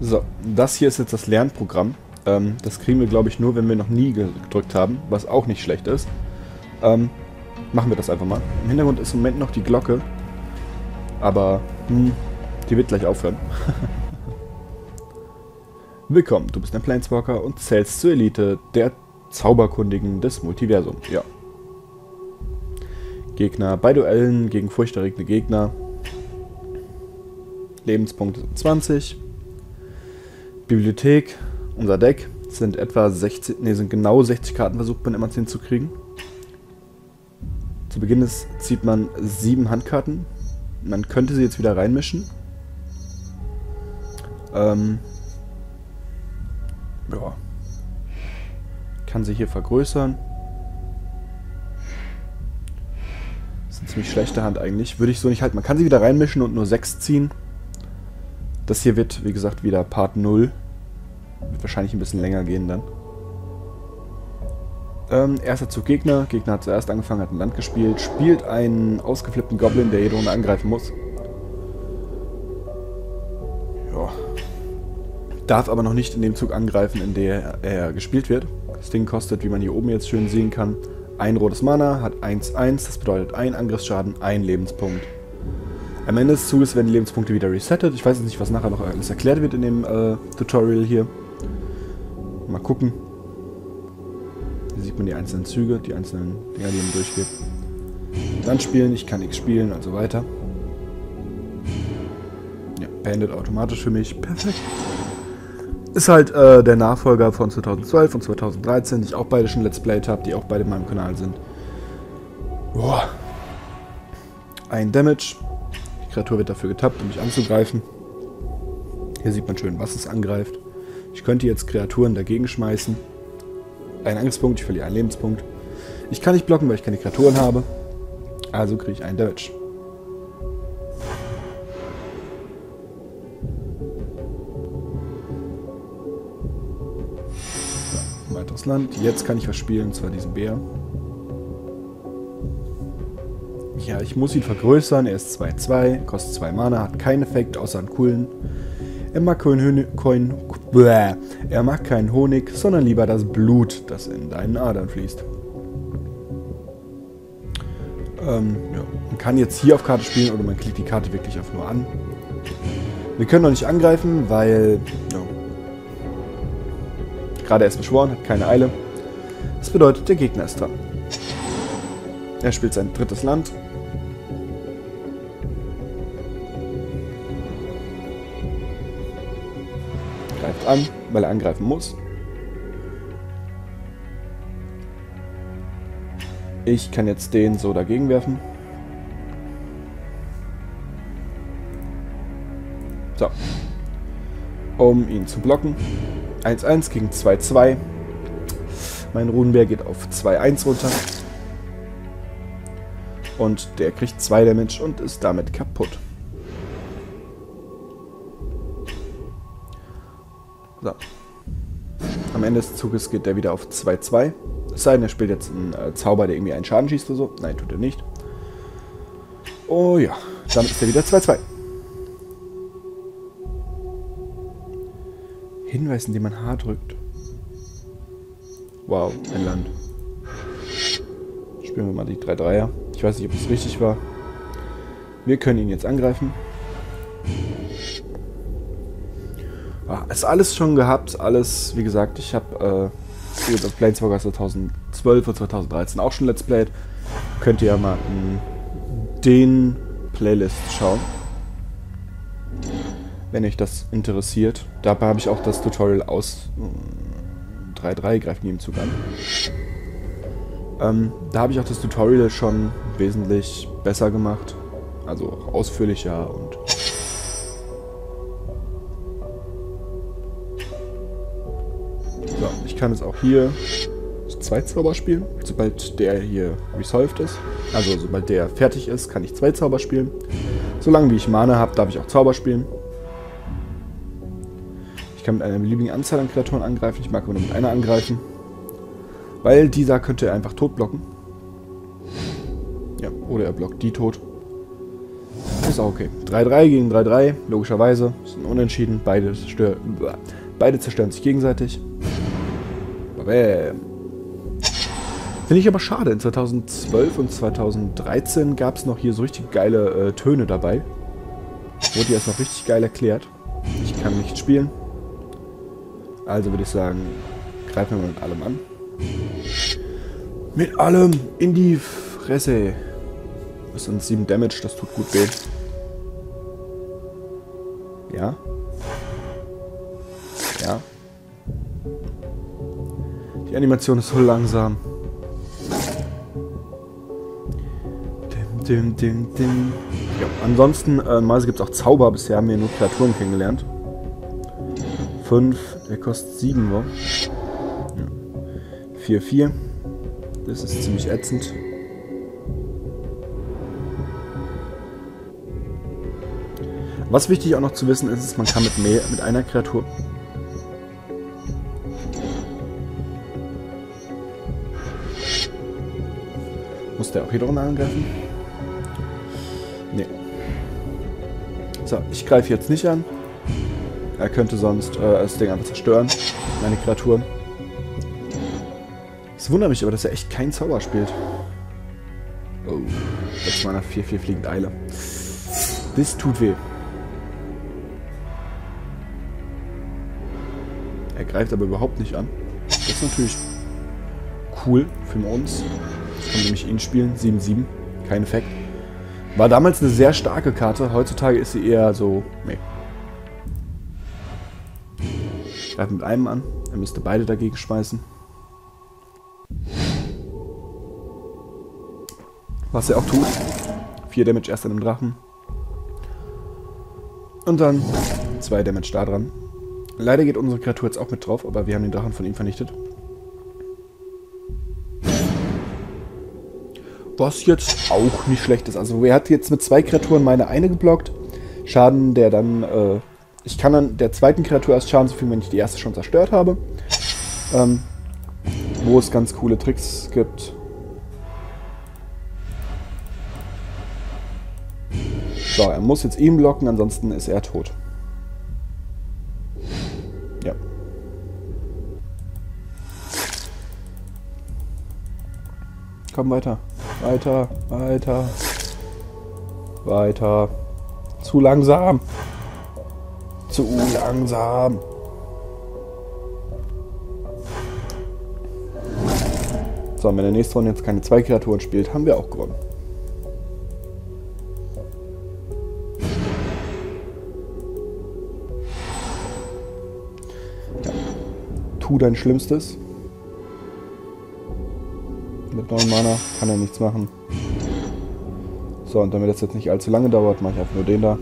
So, das hier ist jetzt das Lernprogramm. Ähm, das kriegen wir, glaube ich, nur, wenn wir noch nie gedrückt haben, was auch nicht schlecht ist. Ähm, machen wir das einfach mal. Im Hintergrund ist im Moment noch die Glocke, aber hm, die wird gleich aufhören. Willkommen, du bist ein Planeswalker und zählst zur Elite der Zauberkundigen des Multiversums. Ja. Gegner bei Duellen gegen furchterregende Gegner. Lebenspunkte 20. Bibliothek, unser Deck, sind etwa 60, ne, sind genau 60 Karten versucht man immer hinzukriegen. Zu Beginn des zieht man sieben Handkarten. Man könnte sie jetzt wieder reinmischen. Ähm, ja. Kann sie hier vergrößern. Das ist eine ziemlich schlechte Hand eigentlich. Würde ich so nicht halten. Man kann sie wieder reinmischen und nur 6 ziehen. Das hier wird, wie gesagt, wieder Part 0. Wird wahrscheinlich ein bisschen länger gehen dann. Ähm, erster Zug Gegner. Gegner hat zuerst angefangen, hat ein Land gespielt. Spielt einen ausgeflippten Goblin, der jede Runde angreifen muss. Ja. Darf aber noch nicht in dem Zug angreifen, in der er gespielt wird. Das Ding kostet, wie man hier oben jetzt schön sehen kann, ein rotes Mana, hat 1-1. Das bedeutet ein Angriffsschaden, ein Lebenspunkt. Am Ende des Zuges werden die Lebenspunkte wieder resettet. Ich weiß jetzt nicht, was nachher noch alles erklärt wird in dem äh, Tutorial hier. Mal gucken. Hier sieht man die einzelnen Züge, die einzelnen Dinger, die man durchgeht. Dann spielen, ich kann nichts spielen und so weiter. Ja, beendet automatisch für mich. Perfekt. Ist halt äh, der Nachfolger von 2012 und 2013, die ich auch beide schon Let's Played habe, die auch beide in meinem Kanal sind. Boah. Ein Damage. Kreatur wird dafür getappt, um mich anzugreifen. Hier sieht man schön, was es angreift. Ich könnte jetzt Kreaturen dagegen schmeißen. Ein Angriffspunkt, ich verliere einen Lebenspunkt. Ich kann nicht blocken, weil ich keine Kreaturen habe. Also kriege ich einen Damage. Weiteres Land. Jetzt kann ich was spielen, und zwar diesen Bär. Ja, ich muss ihn vergrößern. Er ist 2-2, kostet 2 Mana, hat keinen Effekt außer einen coolen. Er mag, kein, kein, er mag keinen Honig, sondern lieber das Blut, das in deinen Adern fließt. Ähm, ja. Man kann jetzt hier auf Karte spielen oder man klickt die Karte wirklich einfach nur an. Wir können noch nicht angreifen, weil ja, gerade erst beschworen, hat keine Eile. Das bedeutet, der Gegner ist dran. Er spielt sein drittes Land an, weil er angreifen muss. Ich kann jetzt den so dagegen werfen. So. Um ihn zu blocken. 1-1 gegen 2-2. Mein Runenbär geht auf 2-1 runter. Und der kriegt 2 Damage und ist damit kaputt. So. Am Ende des Zuges geht der wieder auf 2-2. Es sei denn, er spielt jetzt einen äh, Zauber, der irgendwie einen Schaden schießt oder so. Nein, tut er nicht. Oh ja, damit ist er wieder 2-2. Hinweis, indem man H drückt. Wow, ein Land. Spielen wir mal die 3-3er. Ich weiß nicht, ob es richtig war. Wir können ihn jetzt angreifen. Ist alles schon gehabt, alles, wie gesagt, ich habe äh, Planeswalker 2012 und 2013 auch schon Let's Played. Könnt ihr ja mal in den Playlist schauen, wenn euch das interessiert. Dabei habe ich auch das Tutorial aus 3.3, äh, greift nie im Zug an. Ähm, da habe ich auch das Tutorial schon wesentlich besser gemacht, also auch ausführlicher und Ich kann es auch hier zwei Zauber spielen. Sobald der hier resolved ist, also sobald der fertig ist, kann ich zwei Zauber spielen. Solange wie ich Mana habe, darf ich auch Zauber spielen. Ich kann mit einer beliebigen Anzahl an Kreaturen angreifen. Ich mag aber nur mit einer angreifen. Weil dieser könnte einfach tot blocken. Ja, oder er blockt die tot. Ist auch okay. 3-3 gegen 3-3, logischerweise. Sind unentschieden. Beide, beide zerstören sich gegenseitig. Bam. Finde ich aber schade. In 2012 und 2013 gab es noch hier so richtig geile äh, Töne dabei. Wurde jetzt noch richtig geil erklärt. Ich kann nicht spielen. Also würde ich sagen, greifen wir mit allem an. Mit allem in die Fresse. Das sind 7 Damage, das tut gut weh. Ja. Die Animation ist so langsam. Dim, dim, dim. Ja, ansonsten, äh, meist gibt es auch Zauber. Bisher haben wir nur Kreaturen kennengelernt. 5, der kostet 7, wa? 4, 4. Das ist ziemlich ätzend. Was wichtig auch noch zu wissen ist, ist man kann mit, mehr, mit einer Kreatur Muss der auch hier drunter angreifen? Nee. So, ich greife jetzt nicht an. Er könnte sonst äh, das Ding einfach zerstören. Meine Kreaturen. Es wundert mich aber, dass er echt keinen Zauber spielt. Oh. Jetzt nach 4-4 fliegend Eile. Das tut weh. Er greift aber überhaupt nicht an. Das ist natürlich cool für uns. Kann nämlich ihn spielen. 7-7. Kein Effekt. War damals eine sehr starke Karte. Heutzutage ist sie eher so... Nee. Greift mit einem an. Er müsste beide dagegen schmeißen. Was er auch tut. 4 Damage erst an dem Drachen. Und dann 2 Damage da dran. Leider geht unsere Kreatur jetzt auch mit drauf, aber wir haben den Drachen von ihm vernichtet. Was jetzt auch nicht schlecht ist. Also er hat jetzt mit zwei Kreaturen meine eine geblockt. Schaden, der dann... Äh, ich kann dann der zweiten Kreatur erst Schaden zufügen, wenn ich die erste schon zerstört habe. Ähm, wo es ganz coole Tricks gibt. So, er muss jetzt ihn blocken, ansonsten ist er tot. Ja. Komm weiter. Weiter, weiter. Weiter. Zu langsam. Zu langsam. So, wenn der nächste Runde jetzt keine zwei Kreaturen spielt, haben wir auch gewonnen. Ja. Tu dein Schlimmstes. Mit 9 Mana kann er nichts machen. So, und damit das jetzt nicht allzu lange dauert, mache ich einfach nur den da.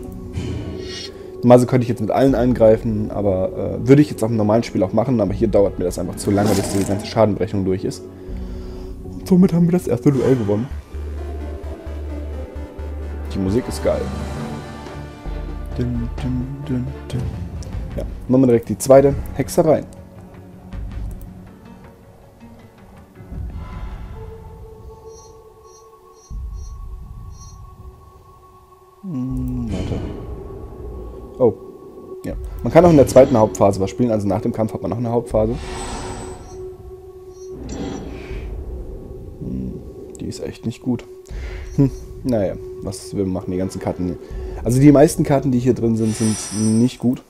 Normalerweise könnte ich jetzt mit allen eingreifen, aber äh, würde ich jetzt auch im normalen Spiel auch machen, aber hier dauert mir das einfach zu lange, bis die ganze Schadenbrechung durch ist. Und somit haben wir das erste Duell gewonnen. Die Musik ist geil. Dun, dun, dun, ja, machen wir direkt die zweite Hexerei. Oh. Kann auch in der zweiten Hauptphase was spielen, also nach dem Kampf hat man noch eine Hauptphase. Hm, die ist echt nicht gut. Hm, naja, was wir machen, die ganzen Karten. Also die meisten Karten, die hier drin sind, sind nicht gut.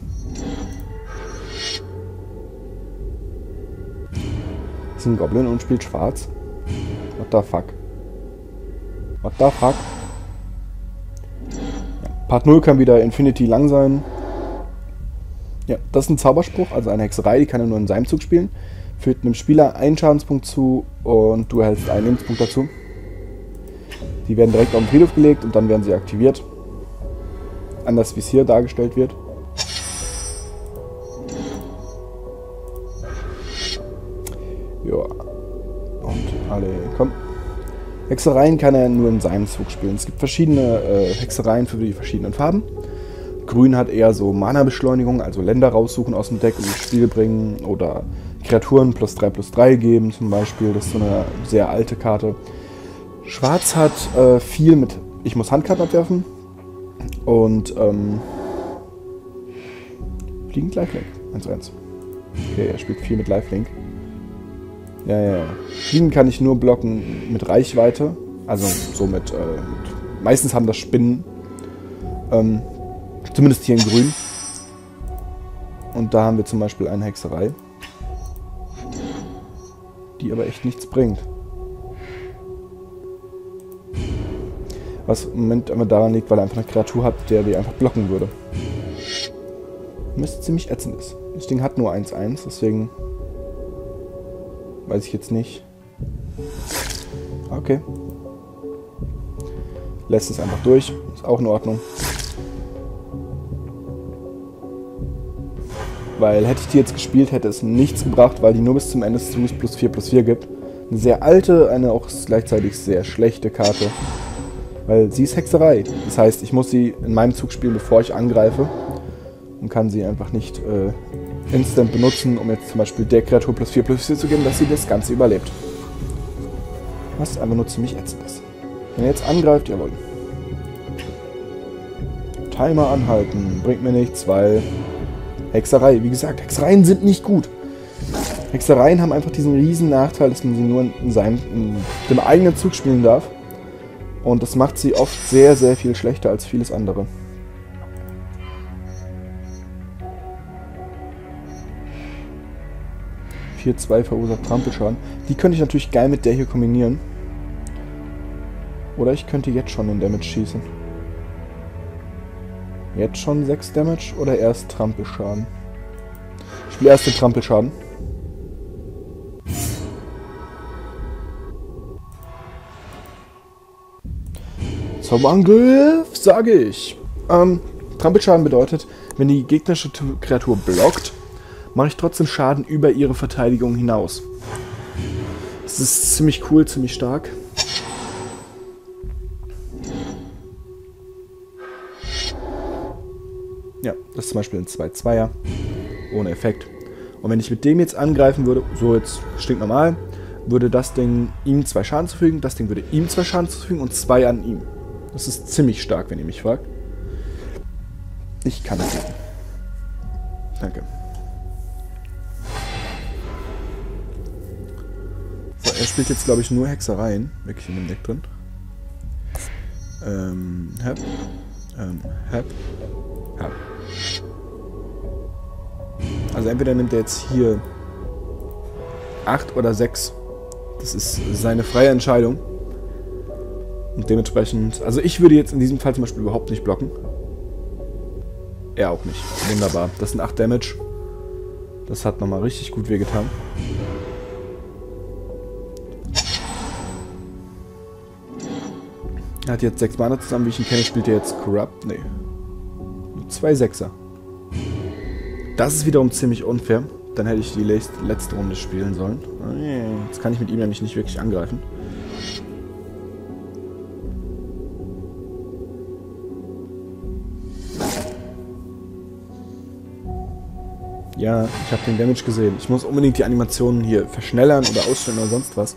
ist ein Goblin und spielt schwarz. What the fuck? What the fuck? Part 0 kann wieder Infinity lang sein. Ja, das ist ein Zauberspruch, also eine Hexerei, die kann er nur in seinem Zug spielen. Führt einem Spieler einen Schadenspunkt zu und du erhältst einen Lebenspunkt dazu. Die werden direkt auf den Friedhof gelegt und dann werden sie aktiviert. Anders wie es hier dargestellt wird. Ja. Und alle, komm, Hexereien kann er nur in seinem Zug spielen. Es gibt verschiedene äh, Hexereien für die verschiedenen Farben. Grün hat eher so Mana-Beschleunigung, also Länder raussuchen aus dem Deck und ins Spiel bringen oder Kreaturen plus 3 plus 3 geben zum Beispiel. Das ist so eine sehr alte Karte. Schwarz hat äh, viel mit, ich muss Handkarten abwerfen. Und ähm, fliegend Lifelink. 1-1. Okay, er spielt viel mit Lifelink. Ja, ja, ja. Fliegen kann ich nur blocken mit Reichweite. Also so mit, äh, mit meistens haben das Spinnen. Ähm, zumindest hier in grün. Und da haben wir zum Beispiel eine Hexerei. Die aber echt nichts bringt. Was im Moment immer daran liegt, weil er einfach eine Kreatur hat, der die einfach blocken würde. Was ziemlich ätzend ist. Das Ding hat nur 1-1, deswegen weiß ich jetzt nicht. Okay. Lässt es einfach durch. Ist auch in Ordnung. Weil hätte ich die jetzt gespielt, hätte es nichts gebracht, weil die nur bis zum Ende des Zuges plus 4 plus 4 gibt. Eine sehr alte, eine auch gleichzeitig sehr schlechte Karte. Weil sie ist Hexerei. Das heißt, ich muss sie in meinem Zug spielen, bevor ich angreife. Und kann sie einfach nicht äh, instant benutzen, um jetzt zum Beispiel der Kreatur plus 4 plus 4 zu geben, dass sie das Ganze überlebt. Was einfach nur ziemlich ätzend ist. Wenn er jetzt angreift, jawohl. Timer anhalten. Bringt mir nichts, weil Hexerei, wie gesagt, Hexereien sind nicht gut. Hexereien haben einfach diesen riesen Nachteil, dass man sie nur in, seinem, in dem eigenen Zug spielen darf. Und das macht sie oft sehr, sehr viel schlechter als vieles andere. Vier, zwei verursacht Trampelschaden. Die könnte ich natürlich geil mit der hier kombinieren. Oder ich könnte jetzt schon den Damage schießen. Jetzt schon 6 Damage oder erst Trampelschaden? Ich will erst den Trampelschaden. Zum Angriff, sage ich. Ähm, Trampelschaden bedeutet, wenn die gegnerische Kreatur blockt, mache ich trotzdem Schaden über ihre Verteidigung hinaus. Das ist ziemlich cool, ziemlich stark. Das ist zum Beispiel ein 2-2er. Ohne Effekt. Und wenn ich mit dem jetzt angreifen würde, so jetzt stinknormal, würde das Ding ihm zwei Schaden zufügen, das Ding würde ihm zwei Schaden zufügen und zwei an ihm. Das ist ziemlich stark, wenn ihr mich fragt. Ich kann es nicht. Danke. So, er spielt jetzt, glaube ich, nur Hexereien. Wirklich in dem Deck drin. Ähm, hab. Ähm, hab. Hab. Also entweder nimmt er jetzt hier 8 oder 6. Das ist seine freie Entscheidung. Und dementsprechend, also ich würde jetzt in diesem Fall zum Beispiel überhaupt nicht blocken. Er auch nicht. Wunderbar. Das sind 8 Damage. Das hat nochmal richtig gut wehgetan. Er hat jetzt 6 Mana zusammen, wie ich ihn kenne, spielt er jetzt Corrupt. Nee. Zwei Sechser. Das ist wiederum ziemlich unfair. Dann hätte ich die letzte Runde spielen sollen. Jetzt kann ich mit ihm nämlich nicht wirklich angreifen. Ja, ich habe den Damage gesehen. Ich muss unbedingt die Animationen hier verschnellern oder ausstellen oder sonst was.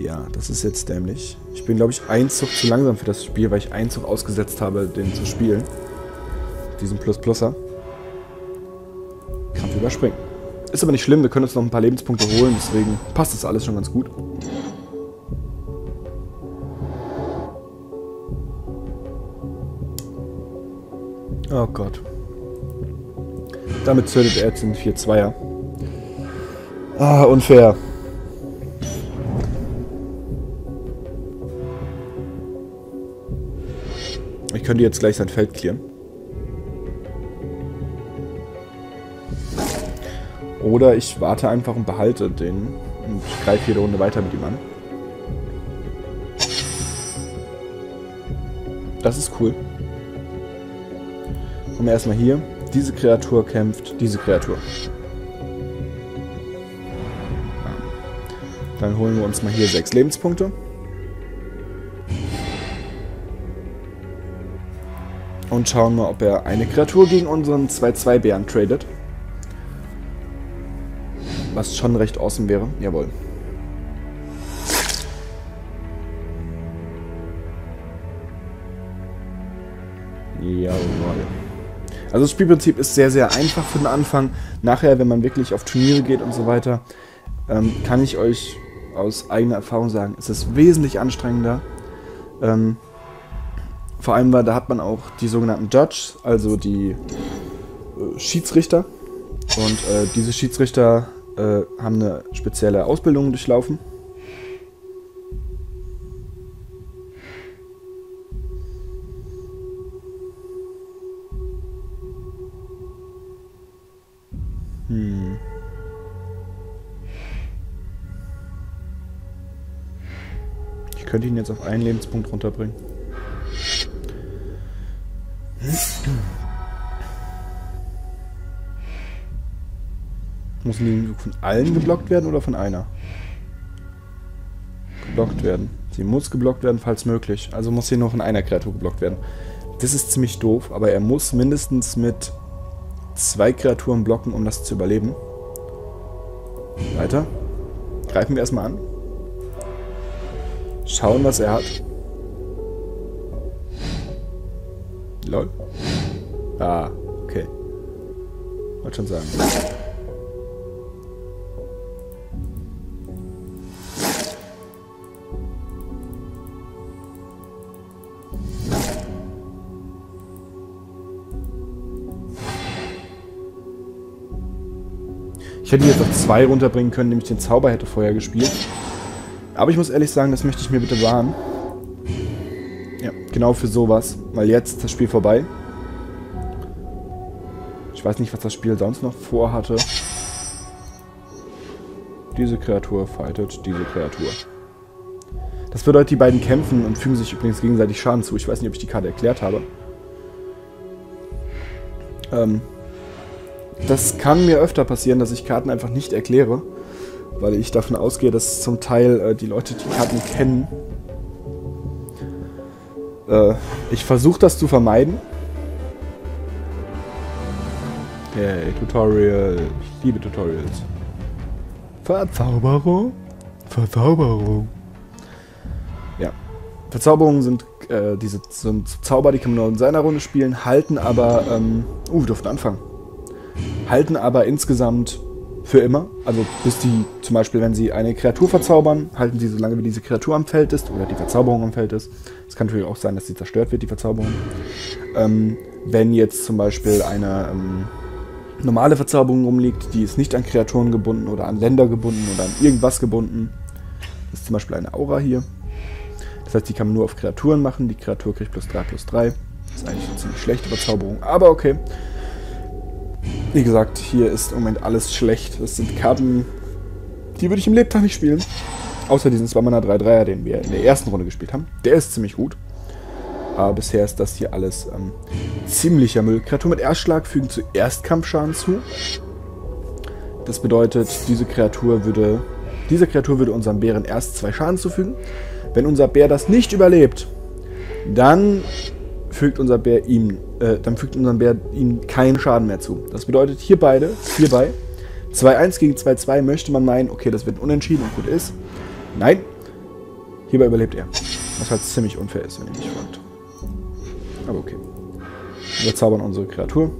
Ja, das ist jetzt dämlich. Ich bin, glaube ich, ein Zug zu langsam für das Spiel, weil ich einen Zug ausgesetzt habe, den zu spielen. Diesen Plus-Pluser. Kampf überspringen. Ist aber nicht schlimm, wir können uns noch ein paar Lebenspunkte holen, deswegen passt das alles schon ganz gut. Oh Gott. Damit zündet er jetzt den 4-2er. Ah, unfair. Könnte jetzt gleich sein Feld clearen. Oder ich warte einfach und behalte den und greife jede Runde weiter mit ihm an. Das ist cool. Kommen erstmal hier. Diese Kreatur kämpft diese Kreatur. Dann holen wir uns mal hier sechs Lebenspunkte. Und schauen mal, ob er eine Kreatur gegen unseren 2-2-Bären tradet. Was schon recht awesome wäre. Jawohl. Jawohl. Also das Spielprinzip ist sehr, sehr einfach für den Anfang. Nachher, wenn man wirklich auf Turniere geht und so weiter, ähm, kann ich euch aus eigener Erfahrung sagen, es ist wesentlich anstrengender. Ähm, vor allem, weil da hat man auch die sogenannten Judges, also die äh, Schiedsrichter. Und äh, diese Schiedsrichter äh, haben eine spezielle Ausbildung durchlaufen. Hm. Ich könnte ihn jetzt auf einen Lebenspunkt runterbringen. Muss die von allen geblockt werden oder von einer? Geblockt werden. Sie muss geblockt werden, falls möglich. Also muss hier nur von einer Kreatur geblockt werden. Das ist ziemlich doof, aber er muss mindestens mit zwei Kreaturen blocken, um das zu überleben. Weiter. Greifen wir erstmal an. Schauen, was er hat. Lol. Ah, okay. Wollte schon sagen. Ich hätte jetzt auf zwei runterbringen können, nämlich den Zauber hätte vorher gespielt. Aber ich muss ehrlich sagen, das möchte ich mir bitte wahren. Genau für sowas. Weil jetzt ist das Spiel vorbei. Ich weiß nicht, was das Spiel sonst noch vorhatte. Diese Kreatur fightet diese Kreatur. Das bedeutet, die beiden kämpfen und fügen sich übrigens gegenseitig Schaden zu. Ich weiß nicht, ob ich die Karte erklärt habe. Ähm, das kann mir öfter passieren, dass ich Karten einfach nicht erkläre, weil ich davon ausgehe, dass zum Teil äh, die Leute die Karten kennen. Äh, ich versuche das zu vermeiden. Hey, Tutorial. Ich liebe Tutorials. Verzauberung? Verzauberung. Ja. Verzauberungen sind äh, diese sind Zauber, die kann man nur in seiner Runde spielen, halten aber. Ähm, uh, wir durften anfangen halten aber insgesamt für immer. Also bis die, zum Beispiel, wenn sie eine Kreatur verzaubern, halten sie so lange, wie diese Kreatur am Feld ist oder die Verzauberung am Feld ist. Es kann natürlich auch sein, dass sie zerstört wird, die Verzauberung. Ähm, wenn jetzt zum Beispiel eine ähm, normale Verzauberung rumliegt, die ist nicht an Kreaturen gebunden oder an Länder gebunden oder an irgendwas gebunden. Das ist zum Beispiel eine Aura hier. Das heißt, die kann man nur auf Kreaturen machen. Die Kreatur kriegt plus 3 plus 3. Das ist eigentlich eine ziemlich schlechte Verzauberung, aber okay. Wie gesagt, hier ist im Moment alles schlecht. Das sind Karten, die würde ich im Lebtag nicht spielen. Außer diesen 2-Mana 3-3er, den wir in der ersten Runde gespielt haben. Der ist ziemlich gut. Aber bisher ist das hier alles ähm, ziemlicher Müll. Kreatur mit Erstschlag fügen zuerst Kampfschaden zu. Das bedeutet, diese Kreatur würde, diese Kreatur würde unserem Bären erst zwei Schaden zufügen. Wenn unser Bär das nicht überlebt, dann fügt unser Bär ihm, äh, dann fügt unser Bär ihm keinen Schaden mehr zu. Das bedeutet hier beide, hierbei, 2-1 gegen 2-2 möchte man meinen, okay, das wird unentschieden und gut ist. Nein, hierbei überlebt er. Was halt ziemlich unfair ist, wenn ihr mich fragt. Aber okay. Wir zaubern unsere Kreatur.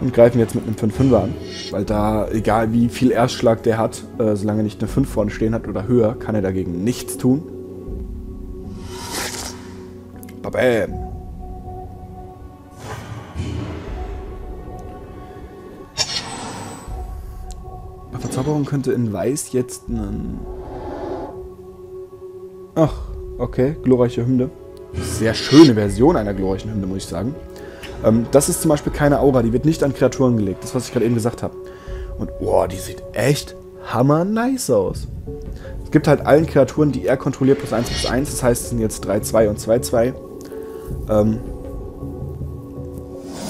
Und greifen jetzt mit einem 5-5er an. Weil da, egal wie viel Erstschlag der hat, äh, solange er nicht eine 5 vorne stehen hat oder höher, kann er dagegen nichts tun. Bam. Bei Verzauberung könnte in Weiß jetzt einen... Ach, okay, glorreiche Hymne. Sehr schöne Version einer glorreichen Hymne, muss ich sagen. Ähm, das ist zum Beispiel keine Aura, die wird nicht an Kreaturen gelegt. Das, was ich gerade eben gesagt habe. Und, boah, die sieht echt hammer nice aus. Es gibt halt allen Kreaturen, die er kontrolliert, plus 1 plus 1. Das heißt, es sind jetzt 3, 2 und 2, 2. Ähm,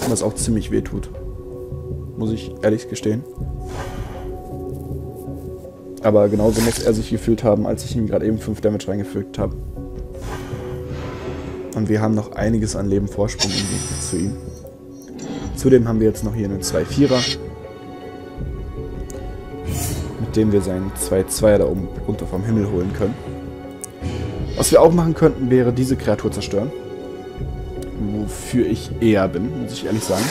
was auch ziemlich weh tut. Muss ich ehrlich gestehen. Aber genauso muss er sich gefühlt haben, als ich ihm gerade eben 5 Damage reingefügt habe. Und wir haben noch einiges an Leben Vorsprung im Gegensatz zu ihm. Zudem haben wir jetzt noch hier einen 2-4er. Mit dem wir seinen 2-2er da oben runter vom Himmel holen können. Was wir auch machen könnten, wäre diese Kreatur zerstören. Wofür ich eher bin, muss ich ehrlich sagen.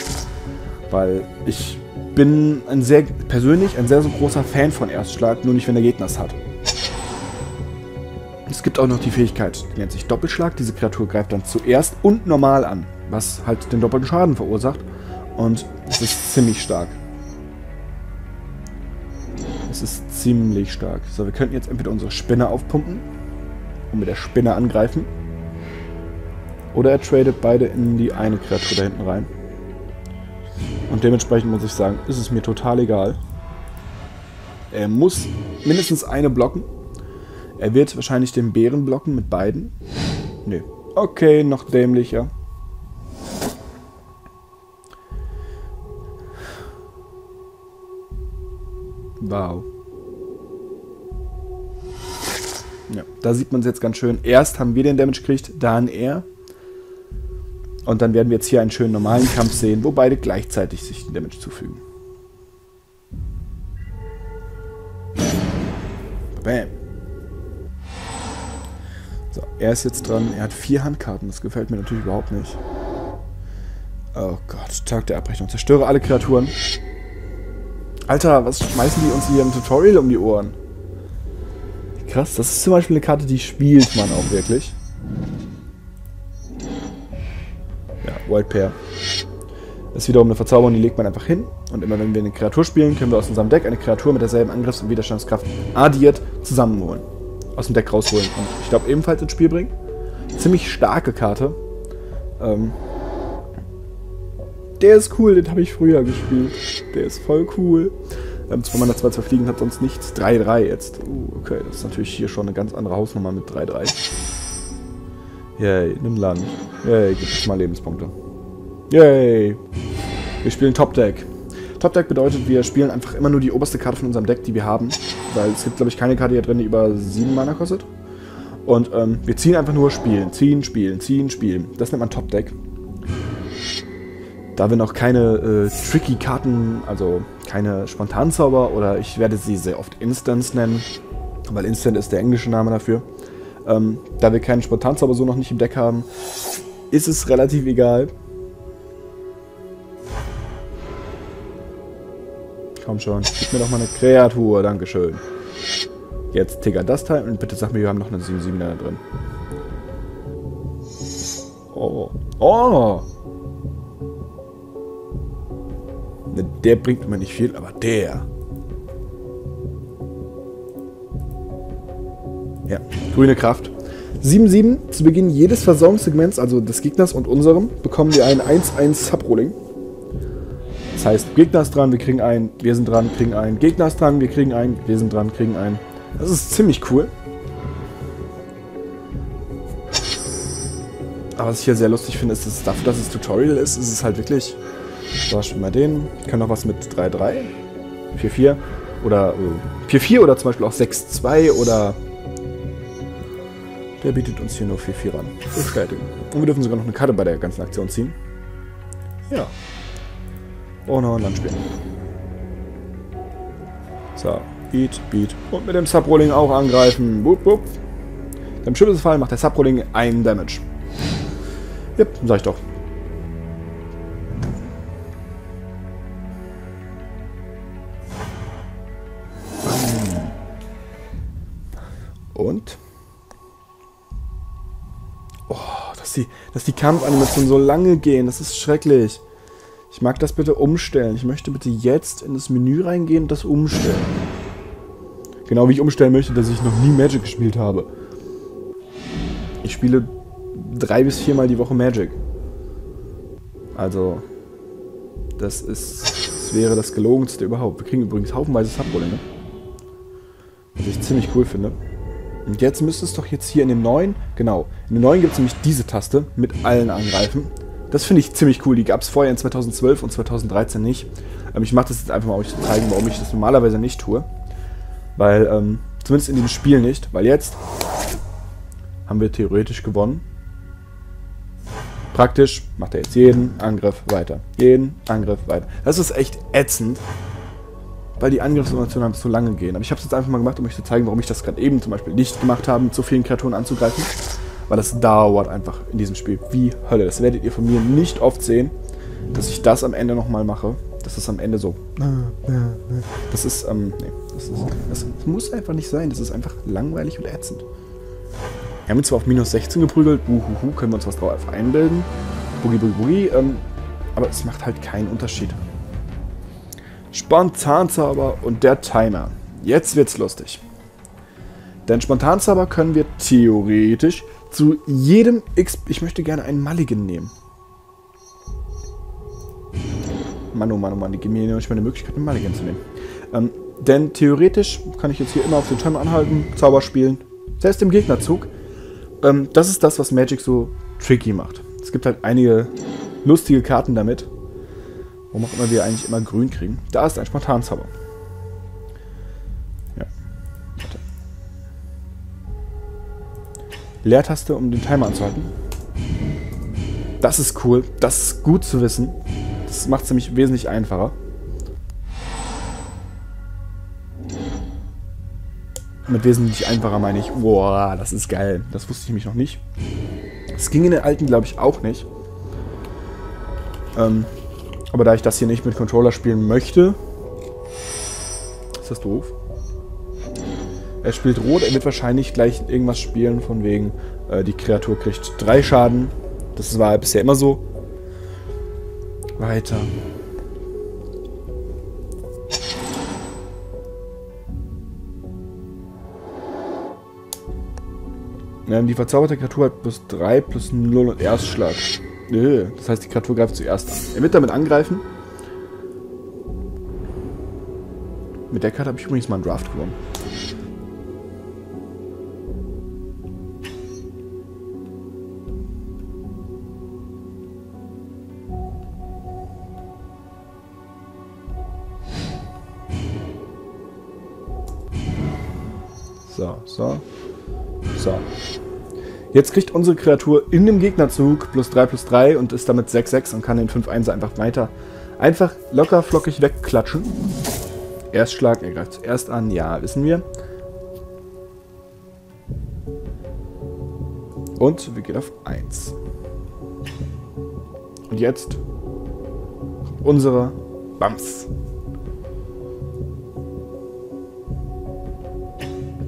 Weil ich bin ein sehr, persönlich ein sehr, sehr großer Fan von Erstschlag, nur nicht, wenn der Gegner es hat. Es gibt auch noch die Fähigkeit, die nennt sich Doppelschlag. Diese Kreatur greift dann zuerst und normal an, was halt den doppelten Schaden verursacht. Und es ist ziemlich stark. Es ist ziemlich stark. So, wir könnten jetzt entweder unsere Spinne aufpumpen und mit der Spinne angreifen. Oder er tradet beide in die eine Kreatur da hinten rein. Und dementsprechend muss ich sagen, ist es mir total egal. Er muss mindestens eine blocken. Er wird wahrscheinlich den Bären blocken mit beiden. Nö. Okay, noch dämlicher. Wow. Ja, da sieht man es jetzt ganz schön. Erst haben wir den Damage gekriegt, dann er. Und dann werden wir jetzt hier einen schönen normalen Kampf sehen, wo beide gleichzeitig sich den Damage zufügen. Bam. So, er ist jetzt dran. Er hat vier Handkarten. Das gefällt mir natürlich überhaupt nicht. Oh Gott, Tag der Abrechnung. Zerstöre alle Kreaturen. Alter, was schmeißen die uns hier im Tutorial um die Ohren? Krass, das ist zum Beispiel eine Karte, die spielt man auch wirklich. White Pair. Das ist wiederum eine Verzauberung, die legt man einfach hin. Und immer wenn wir eine Kreatur spielen, können wir aus unserem Deck eine Kreatur mit derselben Angriffs- und Widerstandskraft addiert zusammenholen. Aus dem Deck rausholen. Und ich glaube ebenfalls ins Spiel bringen. Ziemlich starke Karte. Ähm, der ist cool, den habe ich früher gespielt. Der ist voll cool. Ähm, zwei Mana, zwei, zwei Fliegen hat sonst nichts. 3-3 jetzt. Uh, okay, das ist natürlich hier schon eine ganz andere Hausnummer mit 3-3. Yay, nimm Land. Yay, gib uns mal Lebenspunkte. Yay. Wir spielen Top Deck. Top Deck bedeutet, wir spielen einfach immer nur die oberste Karte von unserem Deck, die wir haben. Weil es gibt, glaube ich, keine Karte hier drin, die über 7 Mana kostet. Und ähm, wir ziehen einfach nur spielen. Ziehen, spielen, ziehen, spielen. Das nennt man Top Deck. Da wir noch keine äh, tricky Karten, also keine Spontanzauber oder ich werde sie sehr oft Instance nennen, weil Instant ist der englische Name dafür. Ähm, da wir keinen Spontanzauber so noch nicht im Deck haben, ist es relativ egal. Komm schon, gib mir doch mal eine Kreatur, Dankeschön. Jetzt Tigger das Teil und bitte sag mir, wir haben noch eine 7-7 da drin. Oh. Oh! Ne, der bringt mir nicht viel, aber der. Ja, grüne Kraft. 7-7. Zu Beginn jedes Versorgungssegments, also des Gegners und unserem, bekommen wir einen 1-1 Subrolling. Das heißt, Gegner ist dran, wir kriegen einen, wir sind dran, kriegen einen. Gegner ist dran, wir kriegen einen, wir sind dran, kriegen einen. Das ist ziemlich cool. Aber was ich hier sehr lustig finde, ist, dass dafür, dass es Tutorial ist, ist es halt wirklich so, spielen wir den. Ich kann noch was mit 3-3. 4-4. Oder 4-4 äh, oder zum Beispiel auch 6-2 oder. Der bietet uns hier nur 4-4 an. Bestätigen. Und wir dürfen sogar noch eine Karte bei der ganzen Aktion ziehen. Ja. Oh no, Land spielen. So, Beat, Beat. Und mit dem Subrolling auch angreifen. Wupp, wupp. Beim Schüttelsfall macht der Subrolling einen Damage. Yep, sag ich doch. Und? Die, dass die Kampfanimationen so lange gehen, das ist schrecklich. Ich mag das bitte umstellen. Ich möchte bitte jetzt in das Menü reingehen und das umstellen. Genau wie ich umstellen möchte, dass ich noch nie Magic gespielt habe. Ich spiele drei bis viermal die Woche Magic. Also, das ist, das wäre das gelogenste überhaupt. Wir kriegen übrigens haufenweise Subrolle, Was ich ziemlich cool finde. Und jetzt müsste es doch jetzt hier in dem neuen, genau, in dem neuen gibt es nämlich diese Taste mit allen angreifen. Das finde ich ziemlich cool. Die gab es vorher in 2012 und 2013 nicht. Ähm, ich mache das jetzt einfach mal, um euch zu zeigen, warum ich das normalerweise nicht tue. Weil, ähm, zumindest in dem Spiel nicht. Weil jetzt haben wir theoretisch gewonnen. Praktisch macht er jetzt jeden Angriff weiter. Jeden Angriff weiter. Das ist echt ätzend. Weil die Angriffsanimationen so lange gehen. Aber ich habe es jetzt einfach mal gemacht, um euch zu zeigen, warum ich das gerade eben zum Beispiel nicht gemacht habe, mit so vielen Kreaturen anzugreifen. Weil das dauert einfach in diesem Spiel wie Hölle. Das werdet ihr von mir nicht oft sehen, dass ich das am Ende nochmal mache. Das ist am Ende so. Das ist, ähm, nee, das, ist, das muss einfach nicht sein. Das ist einfach langweilig und ätzend. Wir haben uns zwar auf minus 16 geprügelt, uhuhu, können wir uns was drauf einbilden. Boogie, boogie, boogie, ähm, aber es macht halt keinen Unterschied. Spontanzauber und der Timer. Jetzt wird's lustig. Denn Spontanzauber können wir theoretisch zu jedem X... Ich möchte gerne einen Mulligan nehmen. Mann, oh Mann, oh Mann, die geben mir nicht mal eine Möglichkeit, einen Mulligan zu nehmen. Ähm, denn theoretisch kann ich jetzt hier immer auf den Timer anhalten, Zauber spielen, selbst im Gegnerzug. Ähm, das ist das, was Magic so tricky macht. Es gibt halt einige lustige Karten damit. Warum auch immer wir eigentlich immer grün kriegen. Da ist ein Spontanzauber. Ja. Warte. Leertaste, um den Timer anzuhalten. Das ist cool. Das ist gut zu wissen. Das macht es nämlich wesentlich einfacher. Mit wesentlich einfacher meine ich, boah, das ist geil. Das wusste ich mich noch nicht. Das ging in den alten, glaube ich, auch nicht. Ähm, aber da ich das hier nicht mit Controller spielen möchte, ist das doof. Er spielt rot, er wird wahrscheinlich gleich irgendwas spielen von wegen, äh, die Kreatur kriegt drei Schaden. Das war bisher immer so. Weiter. Ja, die verzauberte Kreatur hat plus 3 plus 0 und Erstschlag. Das heißt, die Kreatur greift zuerst an. Er wird damit angreifen. Mit der Karte habe ich übrigens mal einen Draft gewonnen. Jetzt kriegt unsere Kreatur in dem Gegnerzug plus 3 plus 3 und ist damit 6-6 und kann den 5-1 einfach weiter einfach locker flockig wegklatschen. Erstschlag, er greift zuerst an, ja, wissen wir. Und wir gehen auf 1. Und jetzt unsere Bams.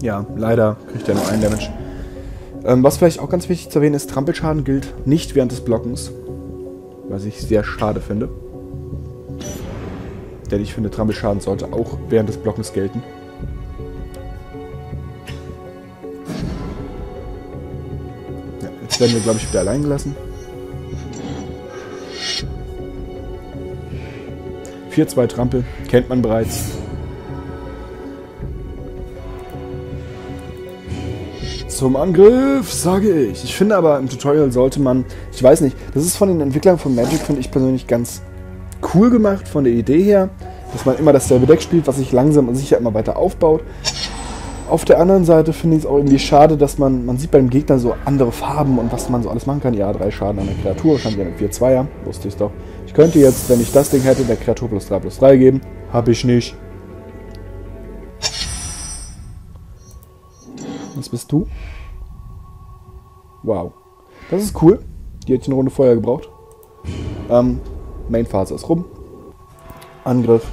Ja, leider kriegt er nur einen Damage. Ähm, was vielleicht auch ganz wichtig zu erwähnen ist, Trampelschaden gilt nicht während des Blockens. Was ich sehr schade finde. Denn ich finde, Trampelschaden sollte auch während des Blockens gelten. Ja, jetzt werden wir, glaube ich, wieder allein gelassen. 4-2 Trampel, kennt man bereits. Zum Angriff, sage ich. Ich finde aber im Tutorial sollte man, ich weiß nicht, das ist von den Entwicklern von Magic, finde ich persönlich ganz cool gemacht, von der Idee her, dass man immer dasselbe Deck spielt, was sich langsam und sicher immer weiter aufbaut. Auf der anderen Seite finde ich es auch irgendwie schade, dass man, man sieht beim Gegner so andere Farben und was man so alles machen kann. Ja, drei Schaden an der Kreatur, wahrscheinlich eine 4-2er, wusste ich doch. Ich könnte jetzt, wenn ich das Ding hätte, der Kreatur plus 3 plus 3 geben. Habe ich nicht. Was bist du? Wow. Das ist cool. Die hat eine Runde Feuer gebraucht. Ähm, Mainphase ist rum. Angriff.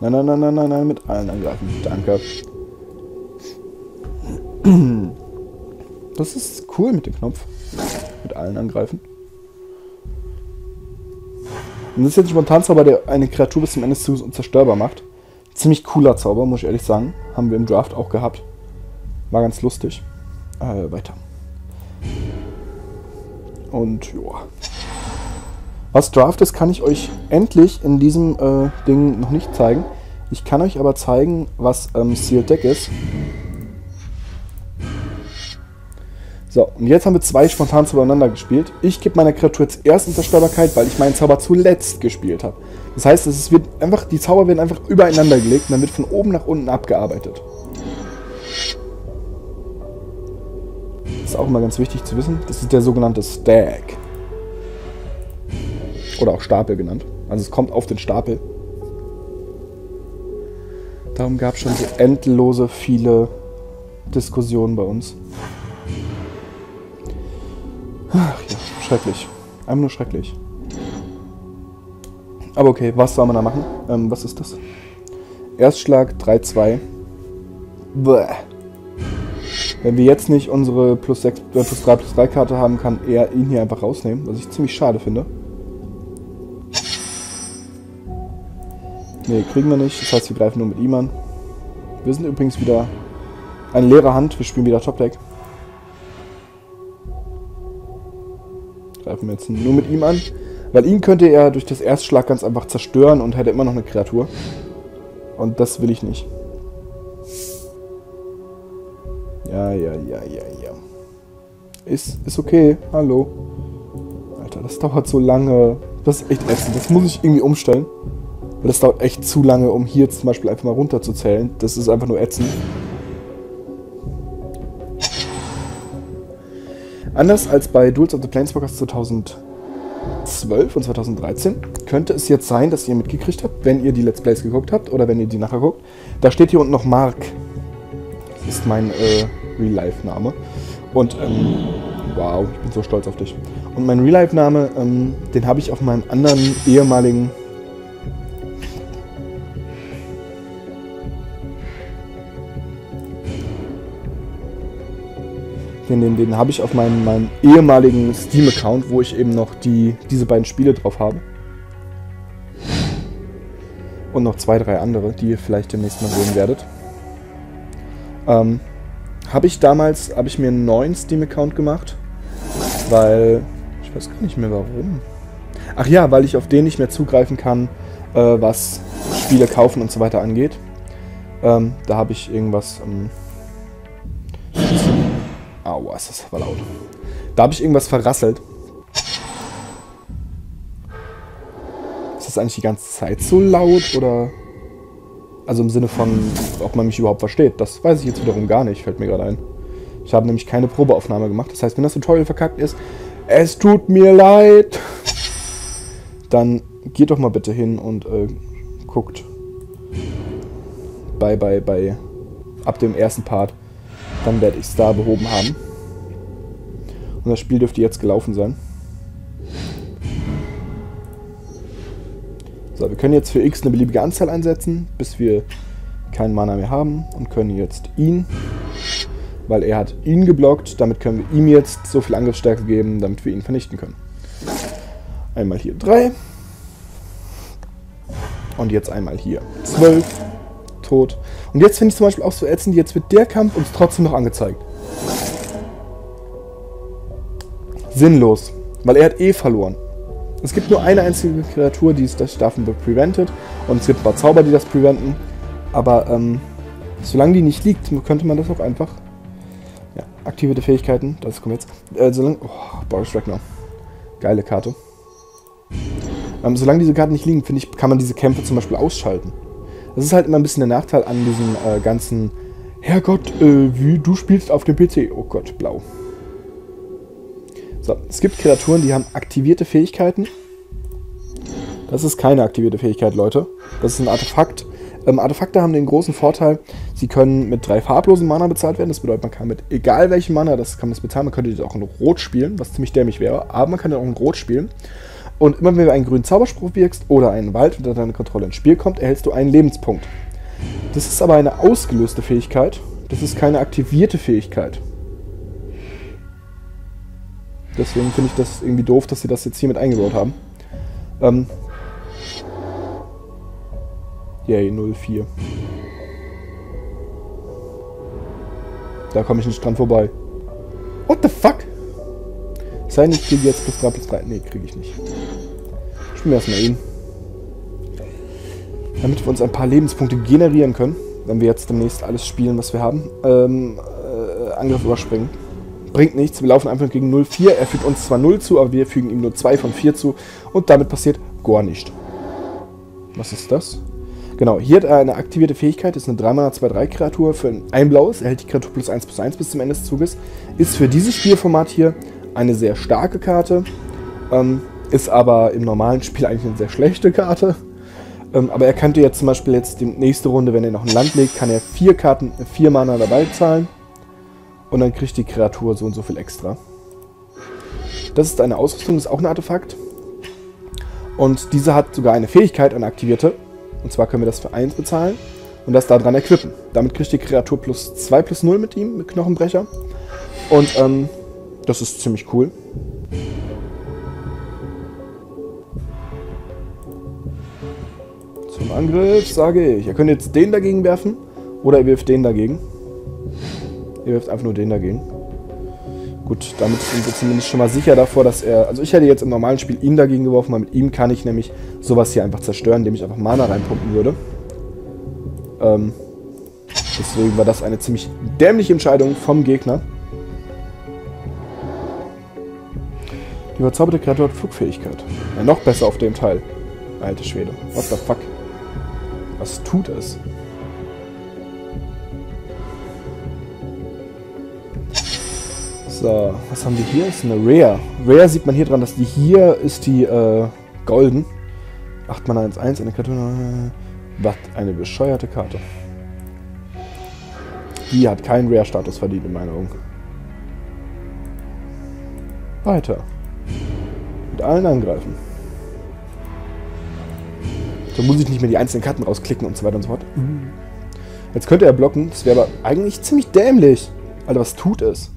Nein, nein, nein, nein, nein, nein, mit allen angreifen. Danke. Das ist cool mit dem Knopf. Mit allen angreifen. Und das ist jetzt ein Spontanzauber, der eine Kreatur bis zum Ende des Zuges unzerstörbar macht. Ziemlich cooler Zauber, muss ich ehrlich sagen. Haben wir im Draft auch gehabt. War ganz lustig. Äh, weiter. Und ja. Was Draft ist, kann ich euch endlich in diesem äh, Ding noch nicht zeigen. Ich kann euch aber zeigen, was ähm, Sealed Deck ist. So, und jetzt haben wir zwei spontan zueinander gespielt. Ich gebe meiner Kreatur jetzt erst Unzerstörbarkeit, weil ich meinen Zauber zuletzt gespielt habe. Das heißt, es wird einfach, die Zauber werden einfach übereinander gelegt und dann wird von oben nach unten abgearbeitet. Das ist auch immer ganz wichtig zu wissen. Das ist der sogenannte Stack. Oder auch Stapel genannt. Also es kommt auf den Stapel. Darum gab es schon so endlose viele Diskussionen bei uns. Ach ja, schrecklich. Einfach nur schrecklich. Aber okay, was soll man da machen? Ähm, was ist das? Erstschlag 3-2. Wenn wir jetzt nicht unsere plus, 6, äh, plus 3 plus 3 Karte haben, kann er ihn hier einfach rausnehmen, was ich ziemlich schade finde. Ne, kriegen wir nicht. Das heißt, wir greifen nur mit ihm an. Wir sind übrigens wieder eine leere Hand. Wir spielen wieder Top Deck. Greifen wir jetzt nur mit ihm an. Weil ihn könnte er durch das Erstschlag ganz einfach zerstören und hätte immer noch eine Kreatur. Und das will ich nicht. Ja, ja, ja, ja, ja. Ist, ist okay. Hallo. Alter, das dauert so lange. Das ist echt ätzend. Das muss ich irgendwie umstellen. Weil das dauert echt zu lange, um hier zum Beispiel einfach mal runterzuzählen. Das ist einfach nur ätzend. Anders als bei Duels of the Planeswalkers 2012 und 2013 könnte es jetzt sein, dass ihr mitgekriegt habt, wenn ihr die Let's Plays geguckt habt oder wenn ihr die nachher guckt. Da steht hier unten noch Mark. Das ist mein äh, Real-Life-Name. Und, ähm, wow, ich bin so stolz auf dich. Und mein Real-Life-Name, ähm, den habe ich auf meinem anderen ehemaligen Den, den, den habe ich auf meinem, meinem ehemaligen Steam-Account, wo ich eben noch die, diese beiden Spiele drauf habe. Und noch zwei, drei andere, die ihr vielleicht demnächst mal sehen werdet. Ähm, habe ich damals, habe ich mir einen neuen Steam-Account gemacht, weil, ich weiß gar nicht mehr warum. Ach ja, weil ich auf den nicht mehr zugreifen kann, äh, was Spiele kaufen und so weiter angeht. Ähm, da habe ich irgendwas... Ähm, Aua, ist das aber laut. Da habe ich irgendwas verrasselt. Ist das eigentlich die ganze Zeit so laut oder... Also im Sinne von, ob man mich überhaupt versteht. Das weiß ich jetzt wiederum gar nicht, fällt mir gerade ein. Ich habe nämlich keine Probeaufnahme gemacht. Das heißt, wenn das Tutorial verkackt ist, es tut mir leid. Dann geht doch mal bitte hin und äh, guckt bei, bei, bei, ab dem ersten Part dann werde ich es da behoben haben. Und das Spiel dürfte jetzt gelaufen sein. So, wir können jetzt für x eine beliebige Anzahl einsetzen, bis wir keinen Mana mehr haben und können jetzt ihn, weil er hat ihn geblockt, damit können wir ihm jetzt so viel Angriffsstärke geben, damit wir ihn vernichten können. Einmal hier 3 und jetzt einmal hier 12 tot. Und jetzt finde ich zum Beispiel auch so ätzend, jetzt wird der Kampf uns trotzdem noch angezeigt. Sinnlos, weil er hat eh verloren. Es gibt nur eine einzige Kreatur, die ist das davon prevented. Und es gibt ein paar Zauber, die das preventen. Aber ähm, solange die nicht liegt, könnte man das auch einfach. Ja, aktivierte Fähigkeiten, das kommt jetzt. Äh, solange, oh, Boris Ragnar. Geile Karte. Ähm, solange diese Karten nicht liegen, finde ich, kann man diese Kämpfe zum Beispiel ausschalten. Das ist halt immer ein bisschen der Nachteil an diesem äh, ganzen Herrgott, äh, wie du spielst auf dem PC. Oh Gott, blau. So, es gibt Kreaturen, die haben aktivierte Fähigkeiten. Das ist keine aktivierte Fähigkeit, Leute. Das ist ein Artefakt. Ähm, Artefakte haben den großen Vorteil, sie können mit drei farblosen Mana bezahlt werden. Das bedeutet, man kann mit egal welchem Mana, das kann man bezahlen, man könnte die auch in Rot spielen, was ziemlich dämlich wäre, aber man kann die auch in Rot spielen. Und immer wenn du einen grünen Zauberspruch wirkst oder einen Wald unter deine Kontrolle ins Spiel kommt, erhältst du einen Lebenspunkt. Das ist aber eine ausgelöste Fähigkeit. Das ist keine aktivierte Fähigkeit. Deswegen finde ich das irgendwie doof, dass sie das jetzt hier mit eingebaut haben. Ähm. Yay, 04. Da komme ich nicht dran vorbei. What the fuck? Sei nicht, ich kriege jetzt plus 3 plus 3. Ne, kriege ich nicht. Spielen wir erstmal ihn. Damit wir uns ein paar Lebenspunkte generieren können, wenn wir jetzt demnächst alles spielen, was wir haben. Ähm, äh, Angriff überspringen. Bringt nichts, wir laufen einfach gegen 0,4. Er fügt uns zwar 0 zu, aber wir fügen ihm nur 2 von 4 zu. Und damit passiert gar nichts. Was ist das? Genau, hier hat er eine aktivierte Fähigkeit, ist eine 3-Mana-2-3-Kreatur für ein blaues, erhält die Kreatur plus 1 plus 1 bis zum Ende des Zuges. Ist für dieses Spielformat hier eine sehr starke Karte, ähm, ist aber im normalen Spiel eigentlich eine sehr schlechte Karte. Ähm, aber er könnte jetzt zum Beispiel jetzt die nächste Runde, wenn er noch ein Land legt, kann er vier Karten, vier Mana dabei zahlen. Und dann kriegt die Kreatur so und so viel extra. Das ist eine Ausrüstung, das ist auch ein Artefakt. Und diese hat sogar eine Fähigkeit, eine aktivierte. Und zwar können wir das für 1 bezahlen und das daran equippen. Damit kriegt die Kreatur plus 2 plus 0 mit ihm, mit Knochenbrecher. Und ähm, das ist ziemlich cool. Zum Angriff sage ich, er könnte jetzt den dagegen werfen oder er wirft den dagegen. Er wirft einfach nur den dagegen. Gut, damit sind wir zumindest schon mal sicher davor, dass er... Also ich hätte jetzt im normalen Spiel ihn dagegen geworfen, weil mit ihm kann ich nämlich sowas hier einfach zerstören, indem ich einfach Mana reinpumpen würde. Ähm, deswegen war das eine ziemlich dämliche Entscheidung vom Gegner. Die verzauberte Kreatur hat Flugfähigkeit. Ja, noch besser auf dem Teil. Alte Schwede. What the fuck? Was tut es? So, was haben wir hier? Ist eine Rare. Rare sieht man hier dran, dass die hier ist die äh, golden. 8 Mana 1, 1, eine Kreatur. Was eine bescheuerte Karte. Die hat keinen Rare-Status verdient, in meiner Augen. Weiter. Mit allen angreifen. So muss ich nicht mehr die einzelnen Karten rausklicken und so weiter und so fort. Jetzt könnte er blocken, das wäre aber eigentlich ziemlich dämlich. Alter, was tut es?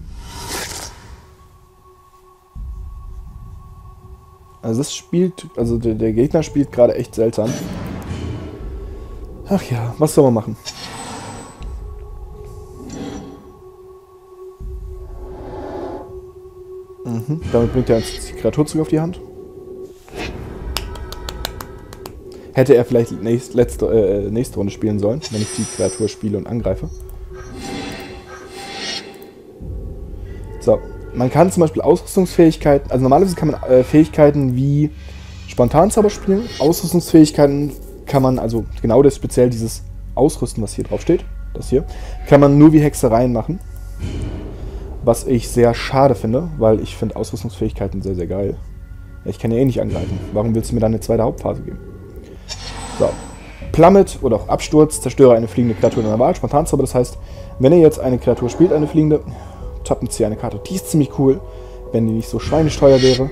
Also das spielt, also der, der Gegner spielt gerade echt seltsam. Ach ja, was soll man machen? Mhm, damit bringt er uns die Kreatur zurück auf die Hand. Hätte er vielleicht nächst, letzte, äh, nächste Runde spielen sollen, wenn ich die Kreatur spiele und angreife. So, man kann zum Beispiel Ausrüstungsfähigkeiten, also normalerweise kann man äh, Fähigkeiten wie Spontanzauber spielen. Ausrüstungsfähigkeiten kann man, also genau das speziell dieses Ausrüsten, was hier drauf steht, das hier, kann man nur wie Hexereien machen. Was ich sehr schade finde, weil ich finde Ausrüstungsfähigkeiten sehr, sehr geil. Ich kann ja eh nicht angreifen. Warum willst du mir dann eine zweite Hauptphase geben? So. Plummet oder auch Absturz, zerstöre eine fliegende Kreatur in einer Wahl, Spontanzauber. Das heißt, wenn ihr jetzt eine Kreatur spielt, eine fliegende, tappen sie eine Karte. Die ist ziemlich cool, wenn die nicht so schweinesteuer wäre.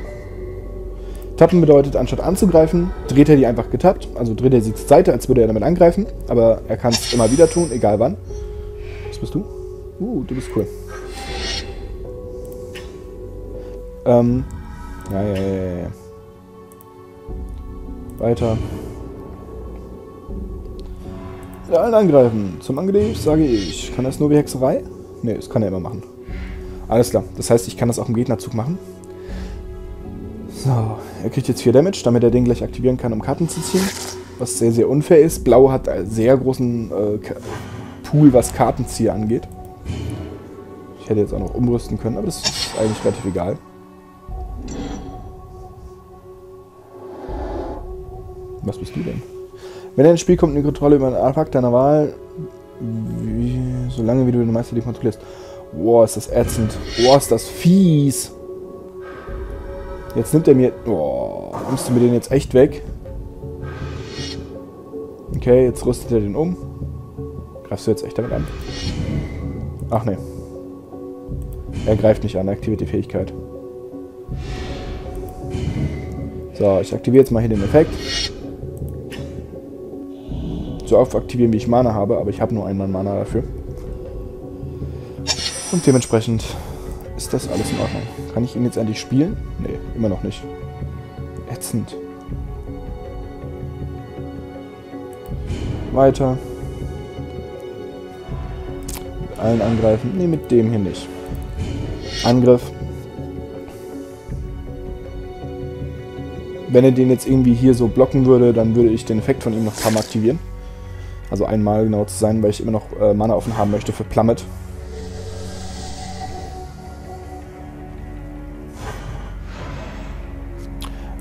Tappen bedeutet, anstatt anzugreifen, dreht er die einfach getappt. Also dreht er sie zur Seite, als würde er damit angreifen. Aber er kann es immer wieder tun, egal wann. Was bist du? Uh, du bist cool. Ähm. Ja, ja, ja, ja. Weiter. Ja, allen angreifen. Zum Angriff sage ich. Kann das nur wie Hexerei? Ne, das kann er immer machen. Alles klar. Das heißt, ich kann das auch im Gegnerzug machen. So, er kriegt jetzt 4 Damage, damit er den gleich aktivieren kann, um Karten zu ziehen. Was sehr, sehr unfair ist. Blau hat einen sehr großen äh, Pool, was Kartenzieher angeht. Ich hätte jetzt auch noch umrüsten können, aber das ist eigentlich relativ egal. Was bist du denn? Wenn ins Spiel kommt, eine Kontrolle über einen Artefakt deiner Wahl, wie, solange wie du den Meister die kontrollierst. Boah, ist das ätzend. Boah, ist das fies. Jetzt nimmt er mir... Boah, nimmst du mir den jetzt echt weg? Okay, jetzt rüstet er den um. Greifst du jetzt echt damit an? Ach ne. Er greift nicht an, er aktiviert die Fähigkeit. So, ich aktiviere jetzt mal hier den Effekt. So oft aktivieren, wie ich Mana habe, aber ich habe nur einmal Mana dafür. Und dementsprechend ist das alles in Ordnung. Kann ich ihn jetzt endlich spielen? Nee, immer noch nicht. Ätzend. Weiter. Mit allen angreifen. Nee, mit dem hier nicht. Angriff. Wenn er den jetzt irgendwie hier so blocken würde, dann würde ich den Effekt von ihm noch ein paar Mal aktivieren. Also einmal genau zu sein, weil ich immer noch äh, Mana offen haben möchte für Plummet.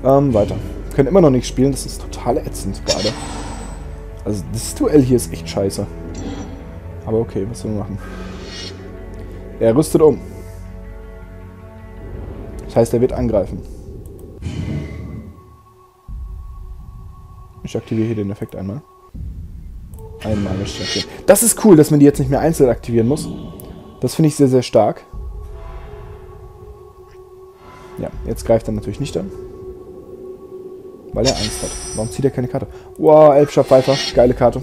Ähm, weiter. Wir können immer noch nicht spielen, das ist total ätzend gerade. Also das Duell hier ist echt scheiße. Aber okay, was sollen wir machen? Er rüstet um. Das heißt, er wird angreifen. Ich aktiviere hier den Effekt einmal. Einmal aktivieren. Das ist cool, dass man die jetzt nicht mehr einzeln aktivieren muss. Das finde ich sehr, sehr stark. Ja, jetzt greift er natürlich nicht an. Weil er Angst hat. Warum zieht er keine Karte? Wow, Elbscher Pfeifer. Geile Karte.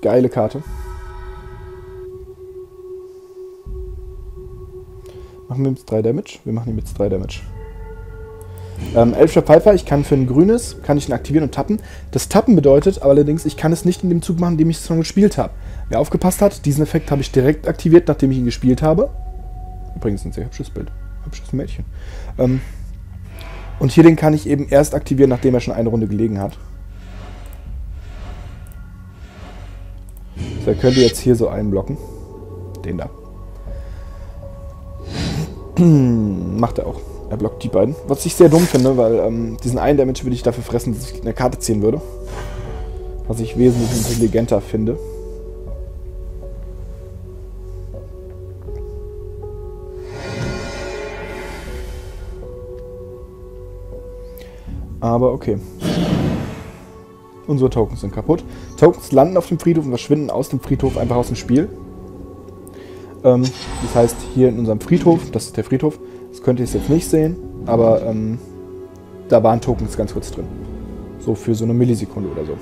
Geile Karte. Machen wir jetzt 3 Damage? Wir machen ihm jetzt 3 Damage. Ähm, Elfscher Pfeifer, ich kann für ein grünes, kann ich ihn aktivieren und tappen. Das Tappen bedeutet allerdings, ich kann es nicht in dem Zug machen, in dem ich es schon gespielt habe. Wer aufgepasst hat, diesen Effekt habe ich direkt aktiviert, nachdem ich ihn gespielt habe. Übrigens ein sehr hübsches Bild. Hübsches Mädchen. Ähm, und hier den kann ich eben erst aktivieren, nachdem er schon eine Runde gelegen hat. So, er könnte jetzt hier so einblocken. Den da. Macht er auch. Er blockt die beiden. Was ich sehr dumm finde, weil ähm, diesen einen Damage würde ich dafür fressen, dass ich eine Karte ziehen würde. Was ich wesentlich intelligenter finde. Aber okay. Unsere Tokens sind kaputt. Tokens landen auf dem Friedhof und verschwinden aus dem Friedhof einfach aus dem Spiel. Ähm, das heißt, hier in unserem Friedhof, das ist der Friedhof, könnt ihr jetzt nicht sehen, aber ähm, da waren Tokens ganz kurz drin. So für so eine Millisekunde oder so.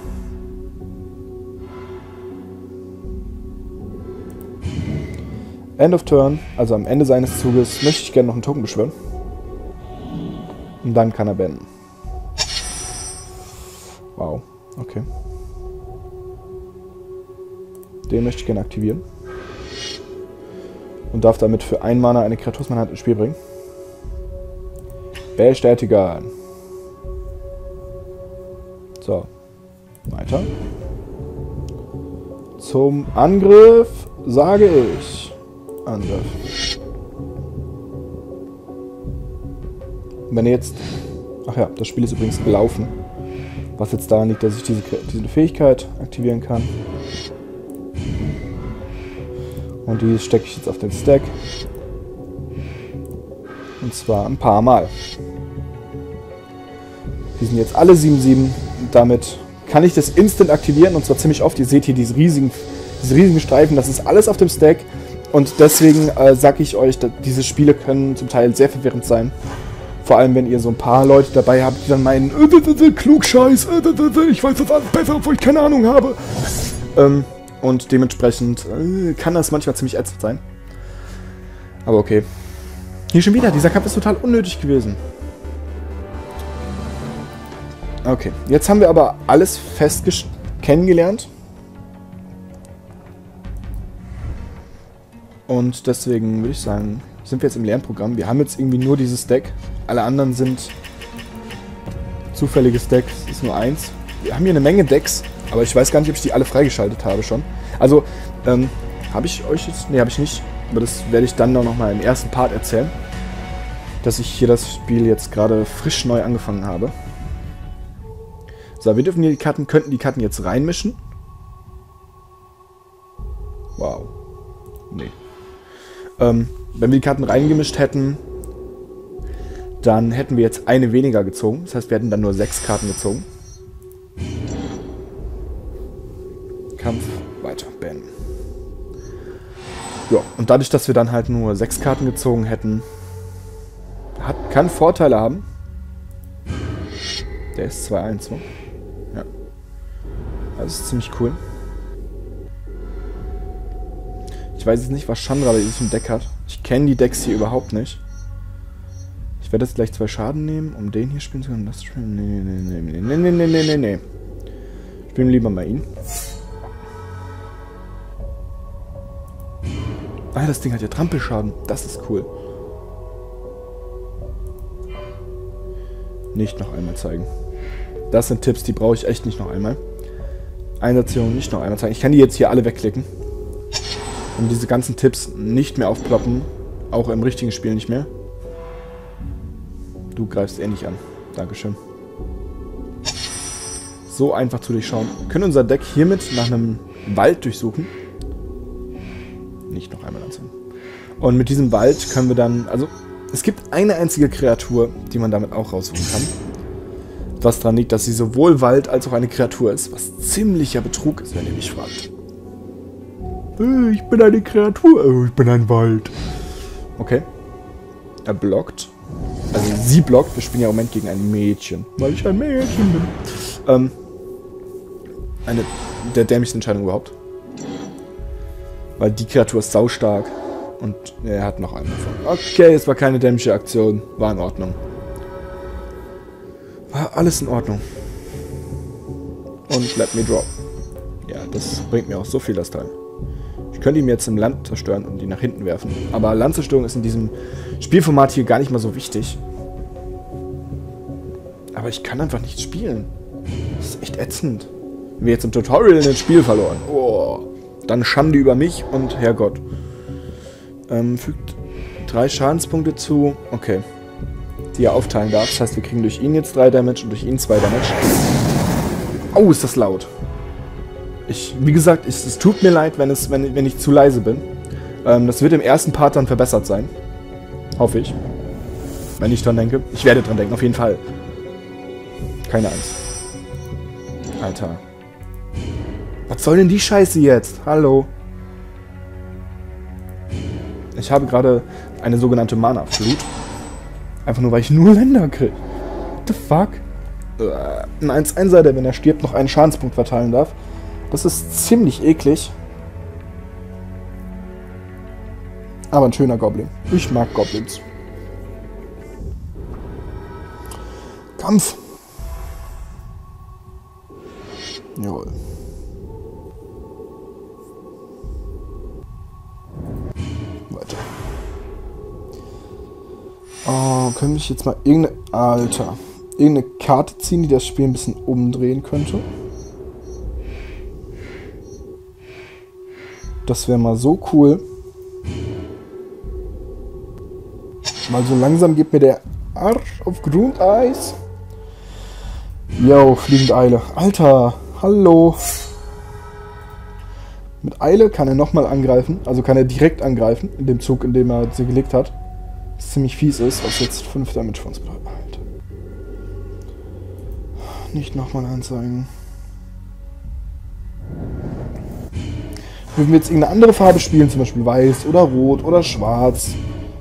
End of Turn, also am Ende seines Zuges, möchte ich gerne noch einen Token beschwören. Und dann kann er beenden. Wow, okay. Den möchte ich gerne aktivieren. Und darf damit für ein Mana eine Kreatur aus meiner Hand ins Spiel bringen. Bestätigen. So. Weiter. Zum Angriff sage ich. Angriff. Wenn jetzt... Ach ja, das Spiel ist übrigens gelaufen. Was jetzt daran liegt, dass ich diese, diese Fähigkeit aktivieren kann. Und die stecke ich jetzt auf den Stack. Und zwar ein paar Mal. Die sind jetzt alle 7-7 und damit kann ich das instant aktivieren und zwar ziemlich oft. Ihr seht hier diese riesigen, diese riesigen Streifen, das ist alles auf dem Stack. Und deswegen äh, sage ich euch, diese Spiele können zum Teil sehr verwirrend sein. Vor allem, wenn ihr so ein paar Leute dabei habt, die dann meinen, äh, Klugscheiß, äh, ich weiß das alles besser, obwohl ich keine Ahnung habe. Ähm, und dementsprechend äh, kann das manchmal ziemlich ätzend sein. Aber okay. Hier schon wieder, dieser Kampf ist total unnötig gewesen. Okay, jetzt haben wir aber alles fest kennengelernt. Und deswegen würde ich sagen, sind wir jetzt im Lernprogramm. Wir haben jetzt irgendwie nur dieses Deck. Alle anderen sind zufälliges Deck. Es ist nur eins. Wir haben hier eine Menge Decks, aber ich weiß gar nicht, ob ich die alle freigeschaltet habe schon. Also, ähm, habe ich euch jetzt... Ne, habe ich nicht. Aber das werde ich dann noch mal im ersten Part erzählen. Dass ich hier das Spiel jetzt gerade frisch neu angefangen habe. So, wir dürfen hier die Karten, könnten die Karten jetzt reinmischen. Wow. Nee. Ähm, wenn wir die Karten reingemischt hätten, dann hätten wir jetzt eine weniger gezogen. Das heißt, wir hätten dann nur sechs Karten gezogen. Kampf weiter beenden. Ja, und dadurch, dass wir dann halt nur sechs Karten gezogen hätten, hat, kann Vorteile haben. Der ist 2-1, ne? Das ist ziemlich cool. Ich weiß jetzt nicht, was Chandra bei diesem Deck hat. Ich kenne die Decks hier überhaupt nicht. Ich werde jetzt gleich zwei Schaden nehmen, um den hier spielen zu können. Das spielen. Nee, nee, nee, nee, nee, nee, nee, nee, nee. Spielen lieber mal ihn. Ah, das Ding hat ja Trampelschaden. Das ist cool. Nicht noch einmal zeigen. Das sind Tipps, die brauche ich echt nicht noch einmal. Einsatzierung nicht noch einmal zeigen. Ich kann die jetzt hier alle wegklicken. Und diese ganzen Tipps nicht mehr aufploppen. Auch im richtigen Spiel nicht mehr. Du greifst eh nicht an. Dankeschön. So einfach zu durchschauen. Wir können unser Deck hiermit nach einem Wald durchsuchen. Nicht noch einmal anzeigen. Und mit diesem Wald können wir dann... Also, es gibt eine einzige Kreatur, die man damit auch raussuchen kann. Was daran liegt, dass sie sowohl Wald als auch eine Kreatur ist, was ziemlicher Betrug ist, wenn ihr mich fragt. Ich bin eine Kreatur, ich bin ein Wald. Okay. Er blockt. Also sie blockt. Wir spielen ja im Moment gegen ein Mädchen. Weil ich ein Mädchen bin. Ähm, eine der dämlichsten Entscheidungen überhaupt. Weil die Kreatur ist saustark. Und er hat noch einen davon. Okay, es war keine dämliche Aktion. War in Ordnung. War alles in Ordnung. Und let me drop. Ja, das bringt mir auch so viel das Teil. Ich könnte ihn jetzt im Land zerstören und ihn nach hinten werfen. Aber Landzerstörung ist in diesem Spielformat hier gar nicht mal so wichtig. Aber ich kann einfach nicht spielen. Das ist echt ätzend. Wir jetzt im Tutorial ein Spiel verloren. Oh, dann Schande über mich und Herrgott. Ähm, fügt drei Schadenspunkte zu. Okay. Die er aufteilen darf. Das heißt, wir kriegen durch ihn jetzt drei Damage und durch ihn zwei Damage. Oh, ist das laut. Ich, wie gesagt, ich, es tut mir leid, wenn, es, wenn, wenn ich zu leise bin. Ähm, das wird im ersten Part dann verbessert sein. Hoffe ich. Wenn ich dran denke. Ich werde dran denken, auf jeden Fall. Keine Angst. Alter. Was soll denn die Scheiße jetzt? Hallo. Ich habe gerade eine sogenannte Mana-Flut. Einfach nur, weil ich nur Länder kriege. The fuck? Äh, ein 1-1er, der, wenn er stirbt, noch einen Schadenspunkt verteilen darf. Das ist ziemlich eklig. Aber ein schöner Goblin. Ich mag Goblins. Kampf. Jawohl. Oh, können wir jetzt mal irgendeine... Alter. Irgendeine Karte ziehen, die das Spiel ein bisschen umdrehen könnte? Das wäre mal so cool. Mal so langsam geht mir der Arsch auf Grundeis. Yo, fliegend Eile. Alter, hallo. Mit Eile kann er nochmal angreifen. Also kann er direkt angreifen, in dem Zug, in dem er sie gelegt hat. Ziemlich fies ist, was jetzt 5 Damage von uns bleibt. Nicht nochmal anzeigen. Würden wir jetzt irgendeine andere Farbe spielen, zum Beispiel weiß oder rot oder schwarz,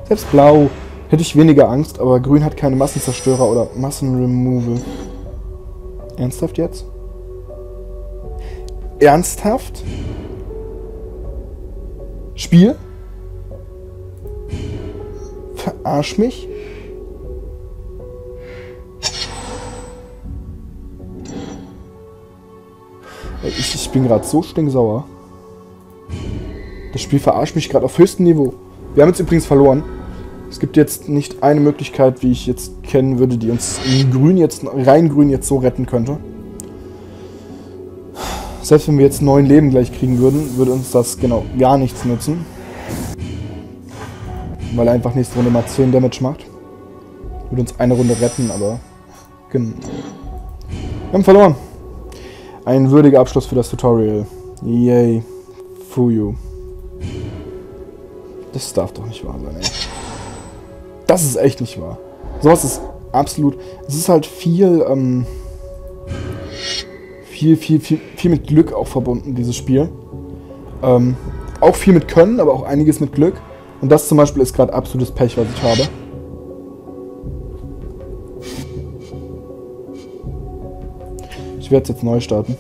selbst blau, hätte ich weniger Angst, aber grün hat keine Massenzerstörer oder Massenremoval. Ernsthaft jetzt? Ernsthaft? Spiel? Verarsch mich? Ich, ich bin gerade so stinksauer. Das Spiel verarscht mich gerade auf höchstem Niveau. Wir haben jetzt übrigens verloren. Es gibt jetzt nicht eine Möglichkeit, wie ich jetzt kennen würde, die uns grün jetzt, rein grün jetzt so retten könnte. Selbst wenn wir jetzt neun Leben gleich kriegen würden, würde uns das genau gar nichts nützen. Weil er einfach nächste Runde mal 10 Damage macht. Würde uns eine Runde retten, aber... Genau. Wir haben verloren. Ein würdiger Abschluss für das Tutorial. Yay. Fuyu. Das darf doch nicht wahr sein, ey. Das ist echt nicht wahr. Sowas ist absolut... Es ist halt viel, ähm... Viel, viel, viel, viel mit Glück auch verbunden, dieses Spiel. Ähm, auch viel mit Können, aber auch einiges mit Glück. Und das zum Beispiel ist gerade absolutes Pech, was ich habe. Ich werde es jetzt neu starten.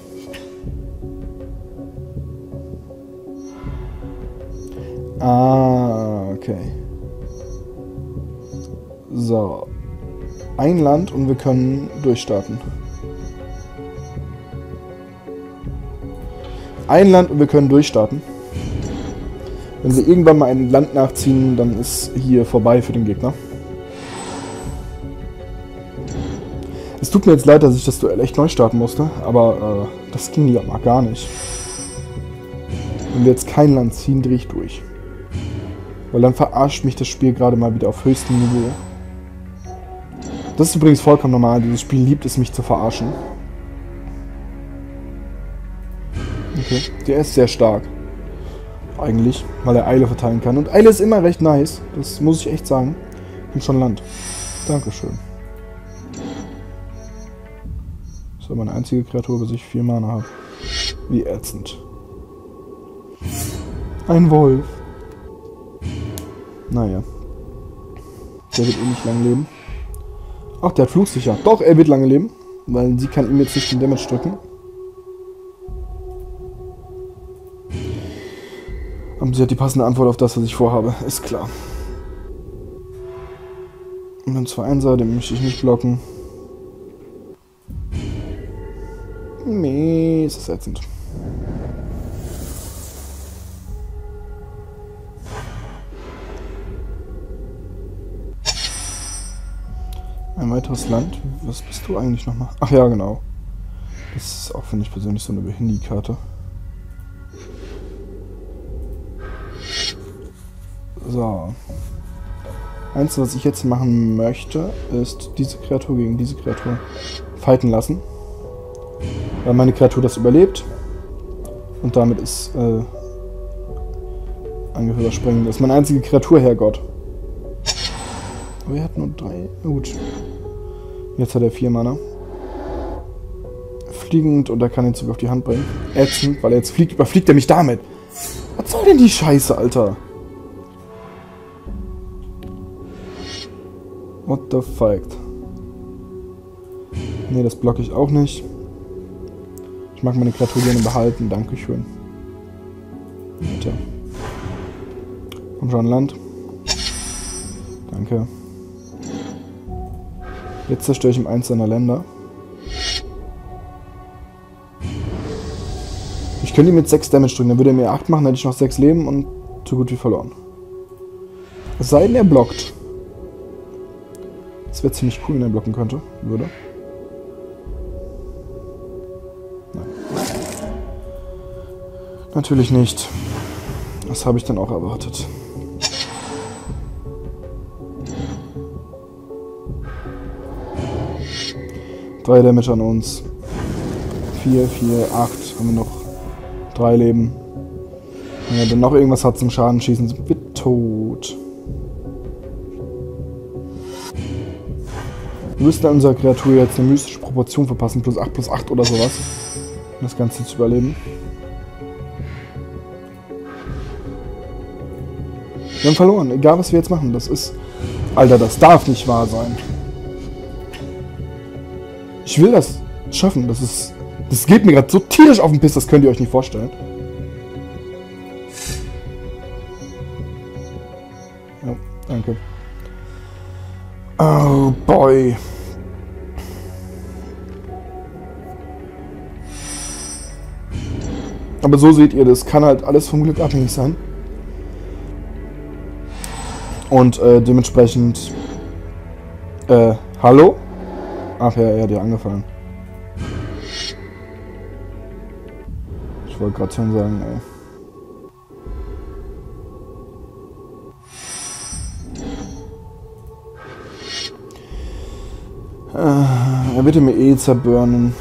Ah, okay. So. Ein Land und wir können durchstarten. Ein Land und wir können durchstarten. Wenn wir irgendwann mal ein Land nachziehen, dann ist hier vorbei für den Gegner. Es tut mir jetzt leid, dass ich das Duell echt neu starten musste, aber äh, das ging ja mal gar nicht. Wenn wir jetzt kein Land ziehen, drehe ich durch. Weil dann verarscht mich das Spiel gerade mal wieder auf höchstem Niveau. Das ist übrigens vollkommen normal. Dieses Spiel liebt es, mich zu verarschen. Okay, der ist sehr stark. Eigentlich, weil er Eile verteilen kann. Und Eile ist immer recht nice. Das muss ich echt sagen. Bin schon Land. Dankeschön. So, meine einzige Kreatur, bis ich vier Mana habe. Wie ätzend. Ein Wolf. Naja. Der wird eh nicht lang leben. Ach, der hat flugsicher. Doch, er wird lange leben. Weil sie kann ihm jetzt nicht den Damage drücken. Und sie hat die passende Antwort auf das, was ich vorhabe. Ist klar. Und dann zwei Einser, den möchte ich nicht blocken. Nee, ist das ätzend. Ein weiteres Land. Was bist du eigentlich nochmal? Ach ja, genau. Das ist auch, finde ich persönlich, so eine Behindi-Karte. So. Eins, was ich jetzt machen möchte, ist diese Kreatur gegen diese Kreatur fighten lassen. Weil meine Kreatur das überlebt. Und damit ist äh, Angehörer springen. Das ist meine einzige Kreatur, Herrgott. Aber er hat nur drei. Gut. Jetzt hat er vier Mana. Fliegend und er kann den Zug auf die Hand bringen. Ätzend, weil er jetzt fliegt, überfliegt er mich damit. Was soll denn die Scheiße, Alter? What the fuck? Ne, das blocke ich auch nicht. Ich mag meine Kreatur gerne behalten. Dankeschön. Bitte. Komm schon, Land. Danke. Jetzt zerstöre ich ihm eins seiner Länder. Ich könnte ihm mit 6 Damage drücken, dann würde er mir 8 machen, dann hätte ich noch 6 Leben und so gut wie verloren. Es sei denn, er blockt. Das wäre ziemlich cool, wenn er blocken könnte, würde. Nein. Natürlich nicht. Das habe ich dann auch erwartet. Drei Damage an uns. Vier, vier, acht. Haben wir noch drei Leben. Wenn er dann noch irgendwas hat zum Schaden schießen, sind wir tot. Wir müssten unserer Kreatur jetzt eine mystische Proportion verpassen. Plus 8, plus 8 oder sowas. Um das Ganze zu überleben. Wir haben verloren. Egal, was wir jetzt machen. Das ist... Alter, das darf nicht wahr sein. Ich will das schaffen. Das ist. Das geht mir gerade so tierisch auf den Piss, das könnt ihr euch nicht vorstellen. Ja, danke. Oh boy. Aber so seht ihr, das kann halt alles vom Glück abhängig sein. Und äh, dementsprechend... Äh, hallo? Ach ja, er hat ja angefallen. Ich wollte gerade schon sagen, ey. Äh, er wird mir eh zerbörnen.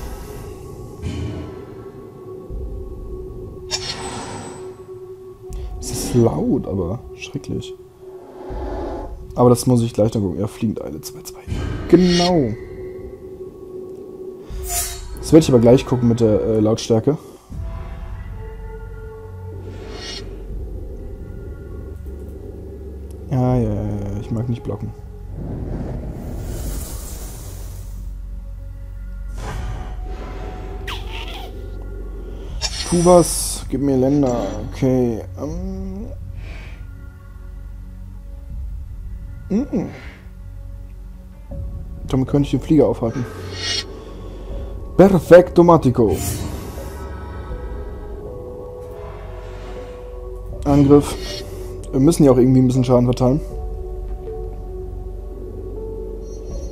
Laut, aber schrecklich. Aber das muss ich gleich noch gucken. Er fliegt eine 2-2. Genau. Das werde ich aber gleich gucken mit der äh, Lautstärke. Ja, ja, ja, ich mag nicht blocken. Tu was, gib mir Länder. Okay. Ähm. Mm. Damit könnte ich den Flieger aufhalten. Perfekto Matico. Angriff. Wir müssen ja auch irgendwie ein bisschen Schaden verteilen.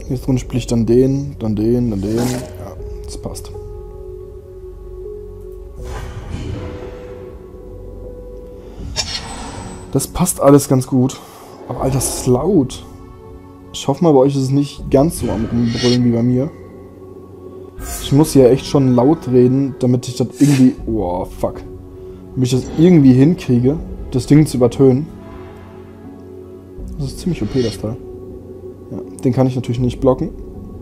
Jetzt drin spricht dann den, dann den, dann den. Ja, das passt. Das passt alles ganz gut. Aber Alter, das ist laut. Ich hoffe mal, bei euch ist es nicht ganz so am Rumbrüllen wie bei mir. Ich muss hier echt schon laut reden, damit ich das irgendwie... Oh, fuck. Damit ich das irgendwie hinkriege, das Ding zu übertönen. Das ist ziemlich OP, das Teil. Ja, den kann ich natürlich nicht blocken.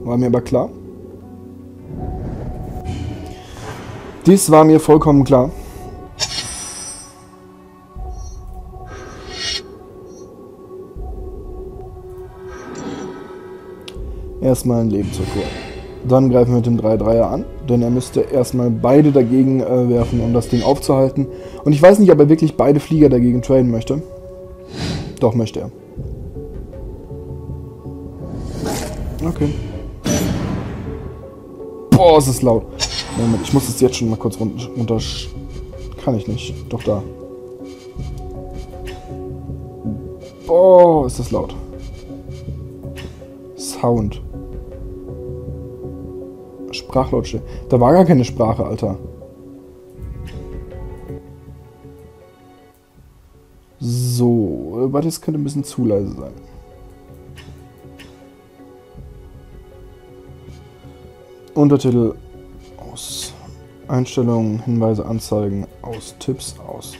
War mir aber klar. Dies war mir vollkommen klar. Erstmal ein Leben zur Kur. Dann greifen wir mit dem 3-3er an, denn er müsste erstmal beide dagegen äh, werfen, um das Ding aufzuhalten. Und ich weiß nicht, ob er wirklich beide Flieger dagegen traden möchte. Doch, möchte er. Okay. Boah, es ist laut. Moment, ich muss es jetzt schon mal kurz runter... Kann ich nicht. Doch da. Boah, ist das laut. Sound. Sprachlautstärke. Da war gar keine Sprache, Alter. So, warte, es könnte ein bisschen zu leise sein. Untertitel aus. Einstellungen, Hinweise, Anzeigen aus. Tipps aus.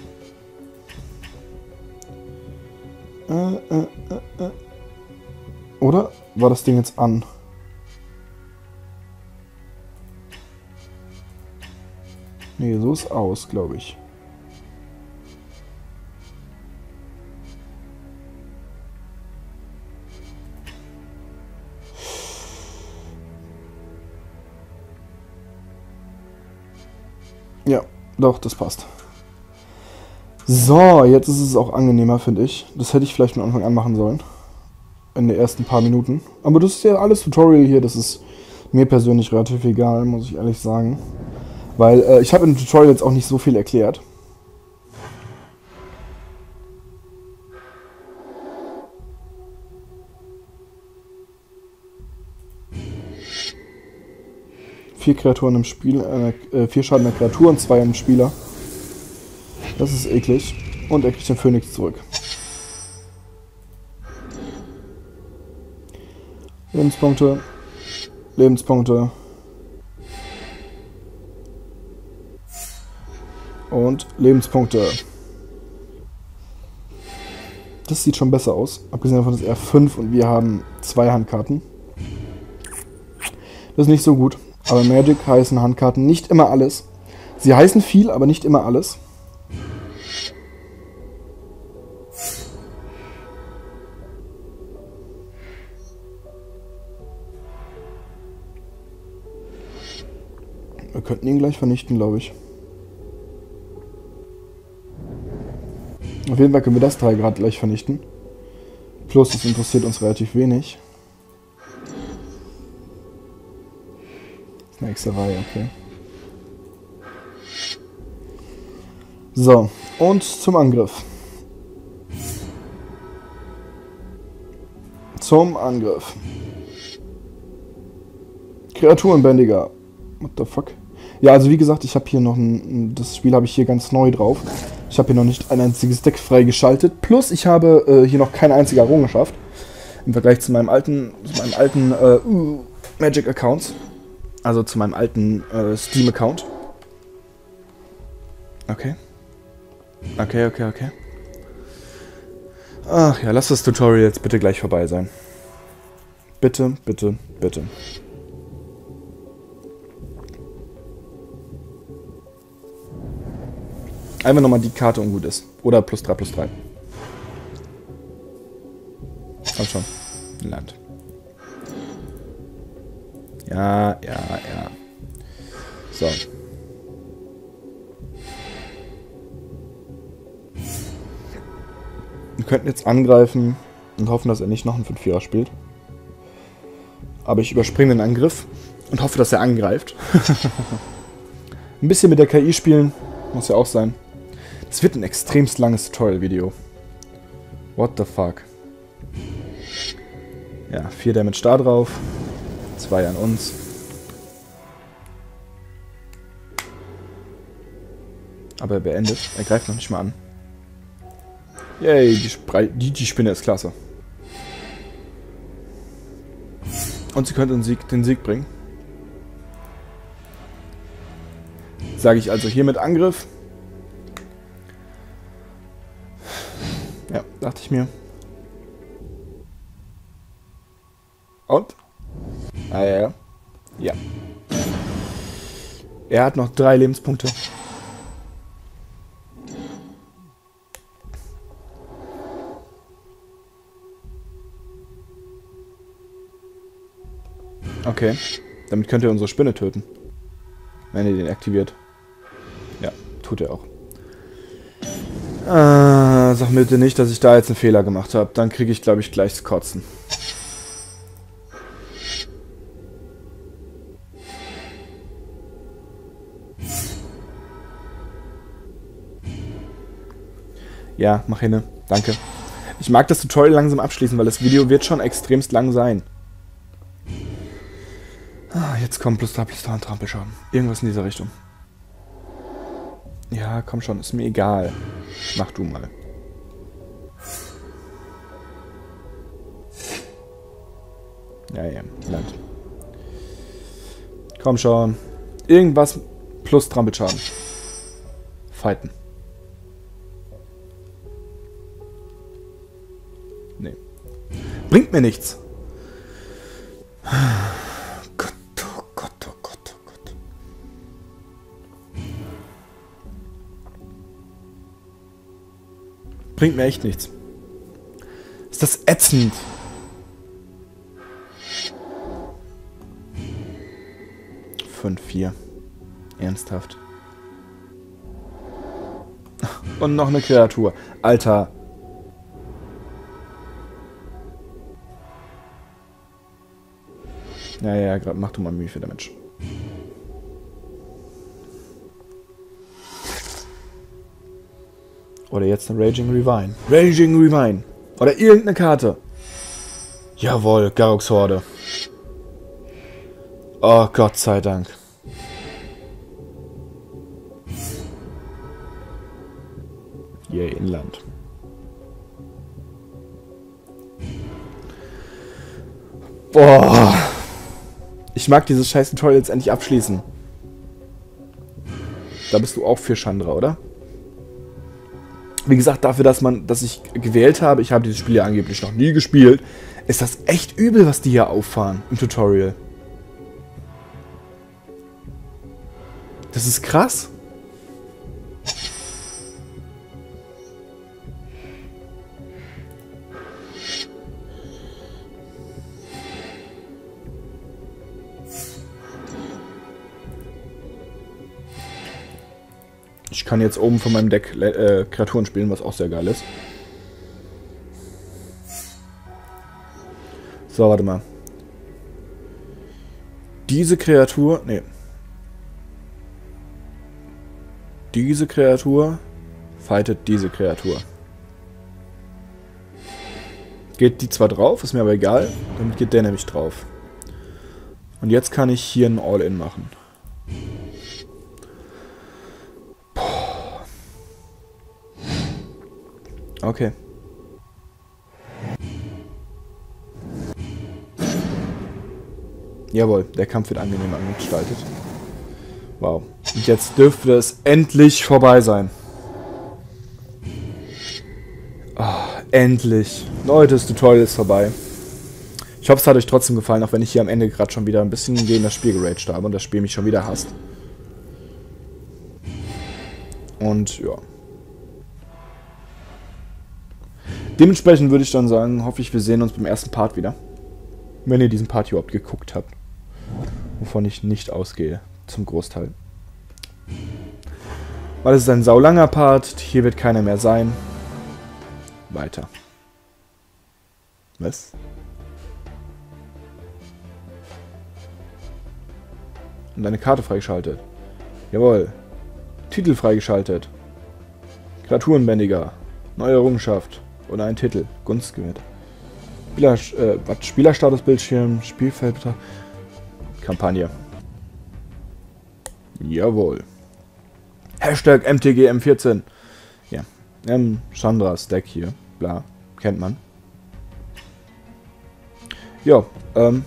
Äh, äh, äh, äh. Oder war das Ding jetzt an? Nee, so ist aus, glaube ich. Ja, doch, das passt. So, jetzt ist es auch angenehmer, finde ich. Das hätte ich vielleicht von Anfang an machen sollen. In den ersten paar Minuten. Aber das ist ja alles Tutorial hier. Das ist mir persönlich relativ egal, muss ich ehrlich sagen. Weil äh, ich habe im Tutorial jetzt auch nicht so viel erklärt. Vier Kreaturen im Spiel, äh, äh vier Schaden der Kreatur und zwei im Spieler. Das ist eklig. Und er kriegt den Phönix zurück. Lebenspunkte. Lebenspunkte. Und Lebenspunkte. Das sieht schon besser aus. Abgesehen davon ist er 5 und wir haben zwei Handkarten. Das ist nicht so gut. Aber Magic heißen Handkarten nicht immer alles. Sie heißen viel, aber nicht immer alles. Wir könnten ihn gleich vernichten, glaube ich. Auf jeden Fall können wir das Teil gerade gleich vernichten. Plus, es interessiert uns relativ wenig. Nächste Reihe, okay. So, und zum Angriff. Zum Angriff. Kreaturenbändiger. What the fuck? Ja, also wie gesagt, ich habe hier noch ein... Das Spiel habe ich hier ganz neu drauf. Ich habe hier noch nicht ein einziges Deck freigeschaltet. Plus, ich habe äh, hier noch keine einzige Errungenschaft. Im Vergleich zu meinem alten, zu meinem alten äh, uh, Magic-Accounts. Also zu meinem alten äh, Steam-Account. Okay. Okay, okay, okay. Ach ja, lass das Tutorial jetzt bitte gleich vorbei sein. Bitte, bitte, bitte. Einfach nochmal die Karte und gut ist. Oder plus 3 plus 3. Komm schon. Land. Ja, ja, ja. So. Wir könnten jetzt angreifen und hoffen, dass er nicht noch einen 5-4er spielt. Aber ich überspringe den Angriff und hoffe, dass er angreift. ein bisschen mit der KI spielen, muss ja auch sein. Es wird ein extremst langes Tutorial-Video. What the fuck? Ja, 4 Damage da drauf. 2 an uns. Aber er beendet. Er greift noch nicht mal an. Yay, die, Spre die, die Spinne ist klasse. Und sie könnte den Sieg, den Sieg bringen. Sage ich also hier mit Angriff. Dachte ich mir. Und? Ah ja. Ja. Er hat noch drei Lebenspunkte. Okay. Damit könnt ihr unsere Spinne töten. Wenn ihr den aktiviert. Ja, tut er auch. Äh, sag mir bitte nicht, dass ich da jetzt einen Fehler gemacht habe. Dann kriege ich, glaube ich, gleich das Kotzen. Ja, mach hin. Danke. Ich mag das Tutorial langsam abschließen, weil das Video wird schon extremst lang sein. Ah, jetzt kommt plus 3 plus 3 und Trampelschaden. Irgendwas in dieser Richtung. Ja, komm schon, ist mir egal. Mach du mal. Ja, ja, Land. Komm schon. Irgendwas plus Trampelschaden. Fighten. Nee. Bringt mir nichts. Bringt mir echt nichts. Ist das ätzend. Fünf, vier. Ernsthaft. Und noch eine Kreatur. Alter. Ja, ja, gerade mach du mal Mühe für Damage. Oder jetzt eine Raging Revine. Raging Revine. Oder irgendeine Karte. Jawohl, Garox Horde. Oh, Gott sei Dank. Yay, Inland. Boah. Ich mag dieses scheiß Tutorial jetzt endlich abschließen. Da bist du auch für Chandra, oder? Wie gesagt, dafür, dass man, dass ich gewählt habe, ich habe dieses Spiel ja angeblich noch nie gespielt, ist das echt übel, was die hier auffahren im Tutorial. Das ist krass. Ich kann jetzt oben von meinem Deck äh, Kreaturen spielen, was auch sehr geil ist. So, warte mal. Diese Kreatur... Nee. Diese Kreatur fightet diese Kreatur. Geht die zwar drauf, ist mir aber egal. Damit geht der nämlich drauf. Und jetzt kann ich hier ein All-In machen. Okay. Jawohl, der Kampf wird angenehm gestaltet. Wow. Und jetzt dürfte es endlich vorbei sein. Oh, endlich. Leute, das Tutorial ist vorbei. Ich hoffe, es hat euch trotzdem gefallen, auch wenn ich hier am Ende gerade schon wieder ein bisschen gegen das Spiel geraged habe und das Spiel mich schon wieder hasst. Und ja. Dementsprechend würde ich dann sagen, hoffe ich, wir sehen uns beim ersten Part wieder. Wenn ihr diesen Part überhaupt geguckt habt. Wovon ich nicht ausgehe, zum Großteil. Weil es ist ein saulanger Part, hier wird keiner mehr sein. Weiter. Was? Und eine Karte freigeschaltet. Jawohl. Titel freigeschaltet. Kreaturenbändiger. Neue Errungenschaft. Oder ein Titel. Gunst gewährt. Spieler, äh? Spielerstatusbildschirm, Spielfeld, Kampagne. Jawohl. Hashtag MTGM14. Ja. Ähm, Chandras Deck hier. Bla. Kennt man. Ja, ähm.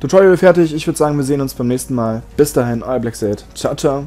Tutorial fertig. Ich würde sagen, wir sehen uns beim nächsten Mal. Bis dahin, euer Black Ciao, ciao.